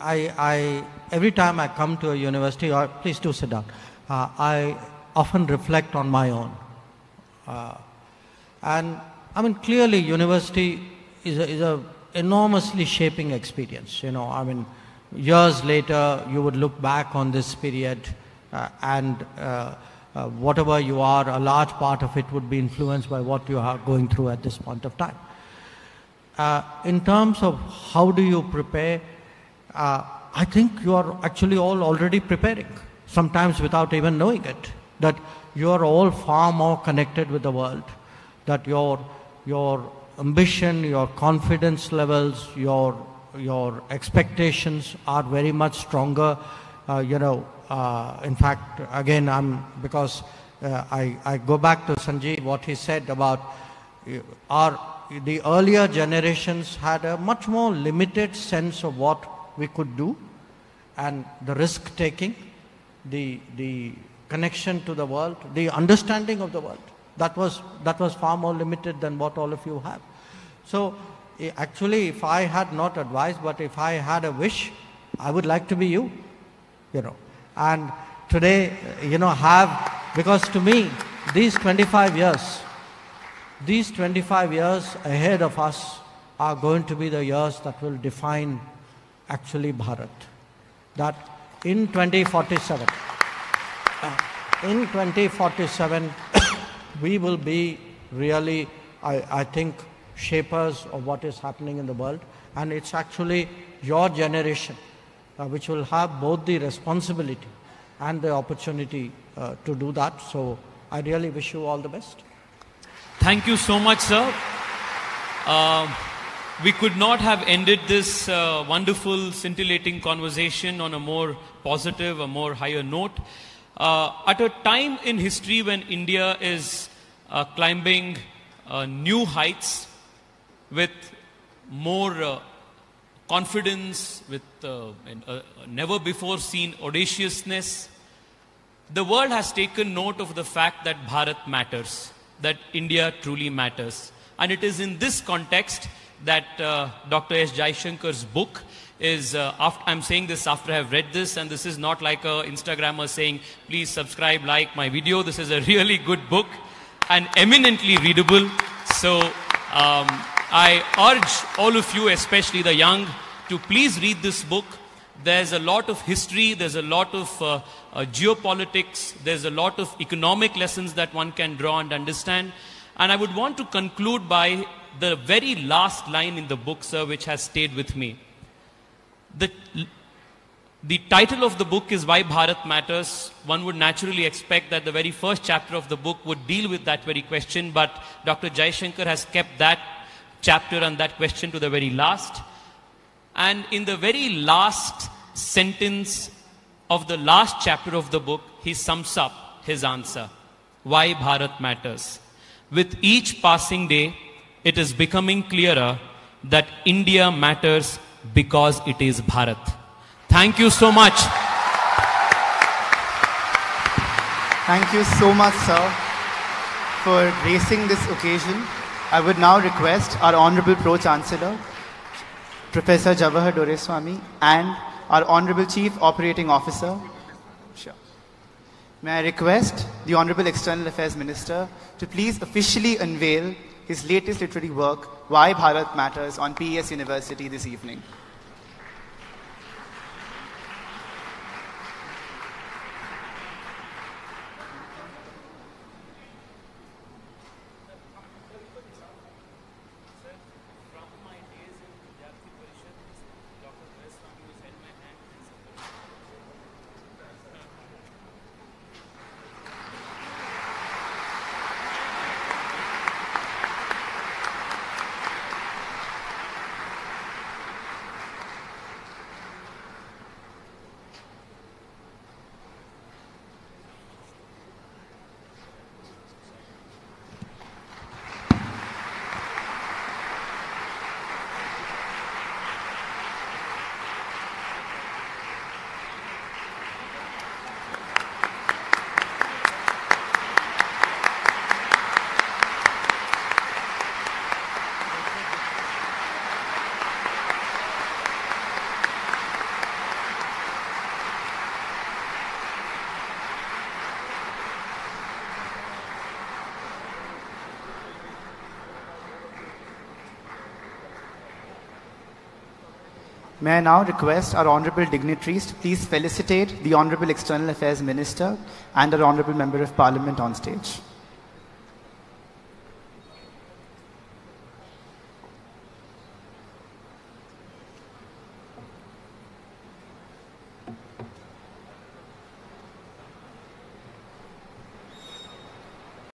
I, I, every time I come to a university, or please do sit down, uh, I often reflect on my own. Uh, and I mean, clearly, university is a, is a enormously shaping experience. You know, I mean, years later, you would look back on this period, and uh, uh, whatever you are, a large part of it would be influenced by what you are going through at this point of time. in terms of how do you prepare, uh, I think you are actually all already preparing, sometimes without even knowing it, that you are all far more connected with the world, that your, your ambition, your confidence levels, your, your expectations are very much stronger. Uh, you know, uh, in fact, again, I'm, because uh, I, I go back to Sanjeev, what he said about uh, our, the earlier generations had a much more limited sense of what we could do and the risk taking, the, the connection to the world, the understanding of the world. That was, that was far more limited than what all of you have. So actually, if I had not advised, but if I had a wish, I would like to be you, you know. And today, you know, have, because to me, these 25 years, these 25 years ahead of us are going to be the years that will define actually Bharat. That in 2047, uh, in 2047, we will be really, I, I think, shapers of what is happening in the world. And it's actually your generation which will have both the responsibility and the opportunity uh, to do that. So I really wish you all the best. Thank you so much, sir. Uh, we could not have ended this uh, wonderful, scintillating conversation on a more positive, a more higher note. Uh, at a time in history when India is uh, climbing uh, new heights with more uh, confidence, with uh, a never before seen audaciousness, the world has taken note of the fact that Bharat matters, that India truly matters. And it is in this context that uh, Dr. S. Jaishankar's book is, uh, after, I'm saying this after I have read this, and this is not like a Instagrammer saying, please subscribe, like my video. This is a really good book and eminently readable. So um, I urge all of you, especially the young, to please read this book. There's a lot of history, there's a lot of uh, uh, geopolitics, there's a lot of economic lessons that one can draw and understand. And I would want to conclude by the very last line in the book, sir, which has stayed with me. The, the title of the book is Why Bharat Matters. One would naturally expect that the very first chapter of the book would deal with that very question, but Dr. Jaishankar has kept that chapter and that question to the very last. And in the very last sentence of the last chapter of the book, he sums up his answer why Bharat matters. With each passing day, it is becoming clearer that India matters because it is Bharat. Thank you so much. Thank you so much, sir, for gracing this occasion. I would now request our Honorable Pro Chancellor, Professor Jawahar Doraiswamy, and our Honorable Chief Operating Officer, sure. May I request the Honorable External Affairs Minister to please officially unveil his latest literary work, Why Bharat Matters, on PES University this evening. May I now request our honorable dignitaries to please felicitate the Honorable External Affairs Minister and our Honorable Member of Parliament on stage.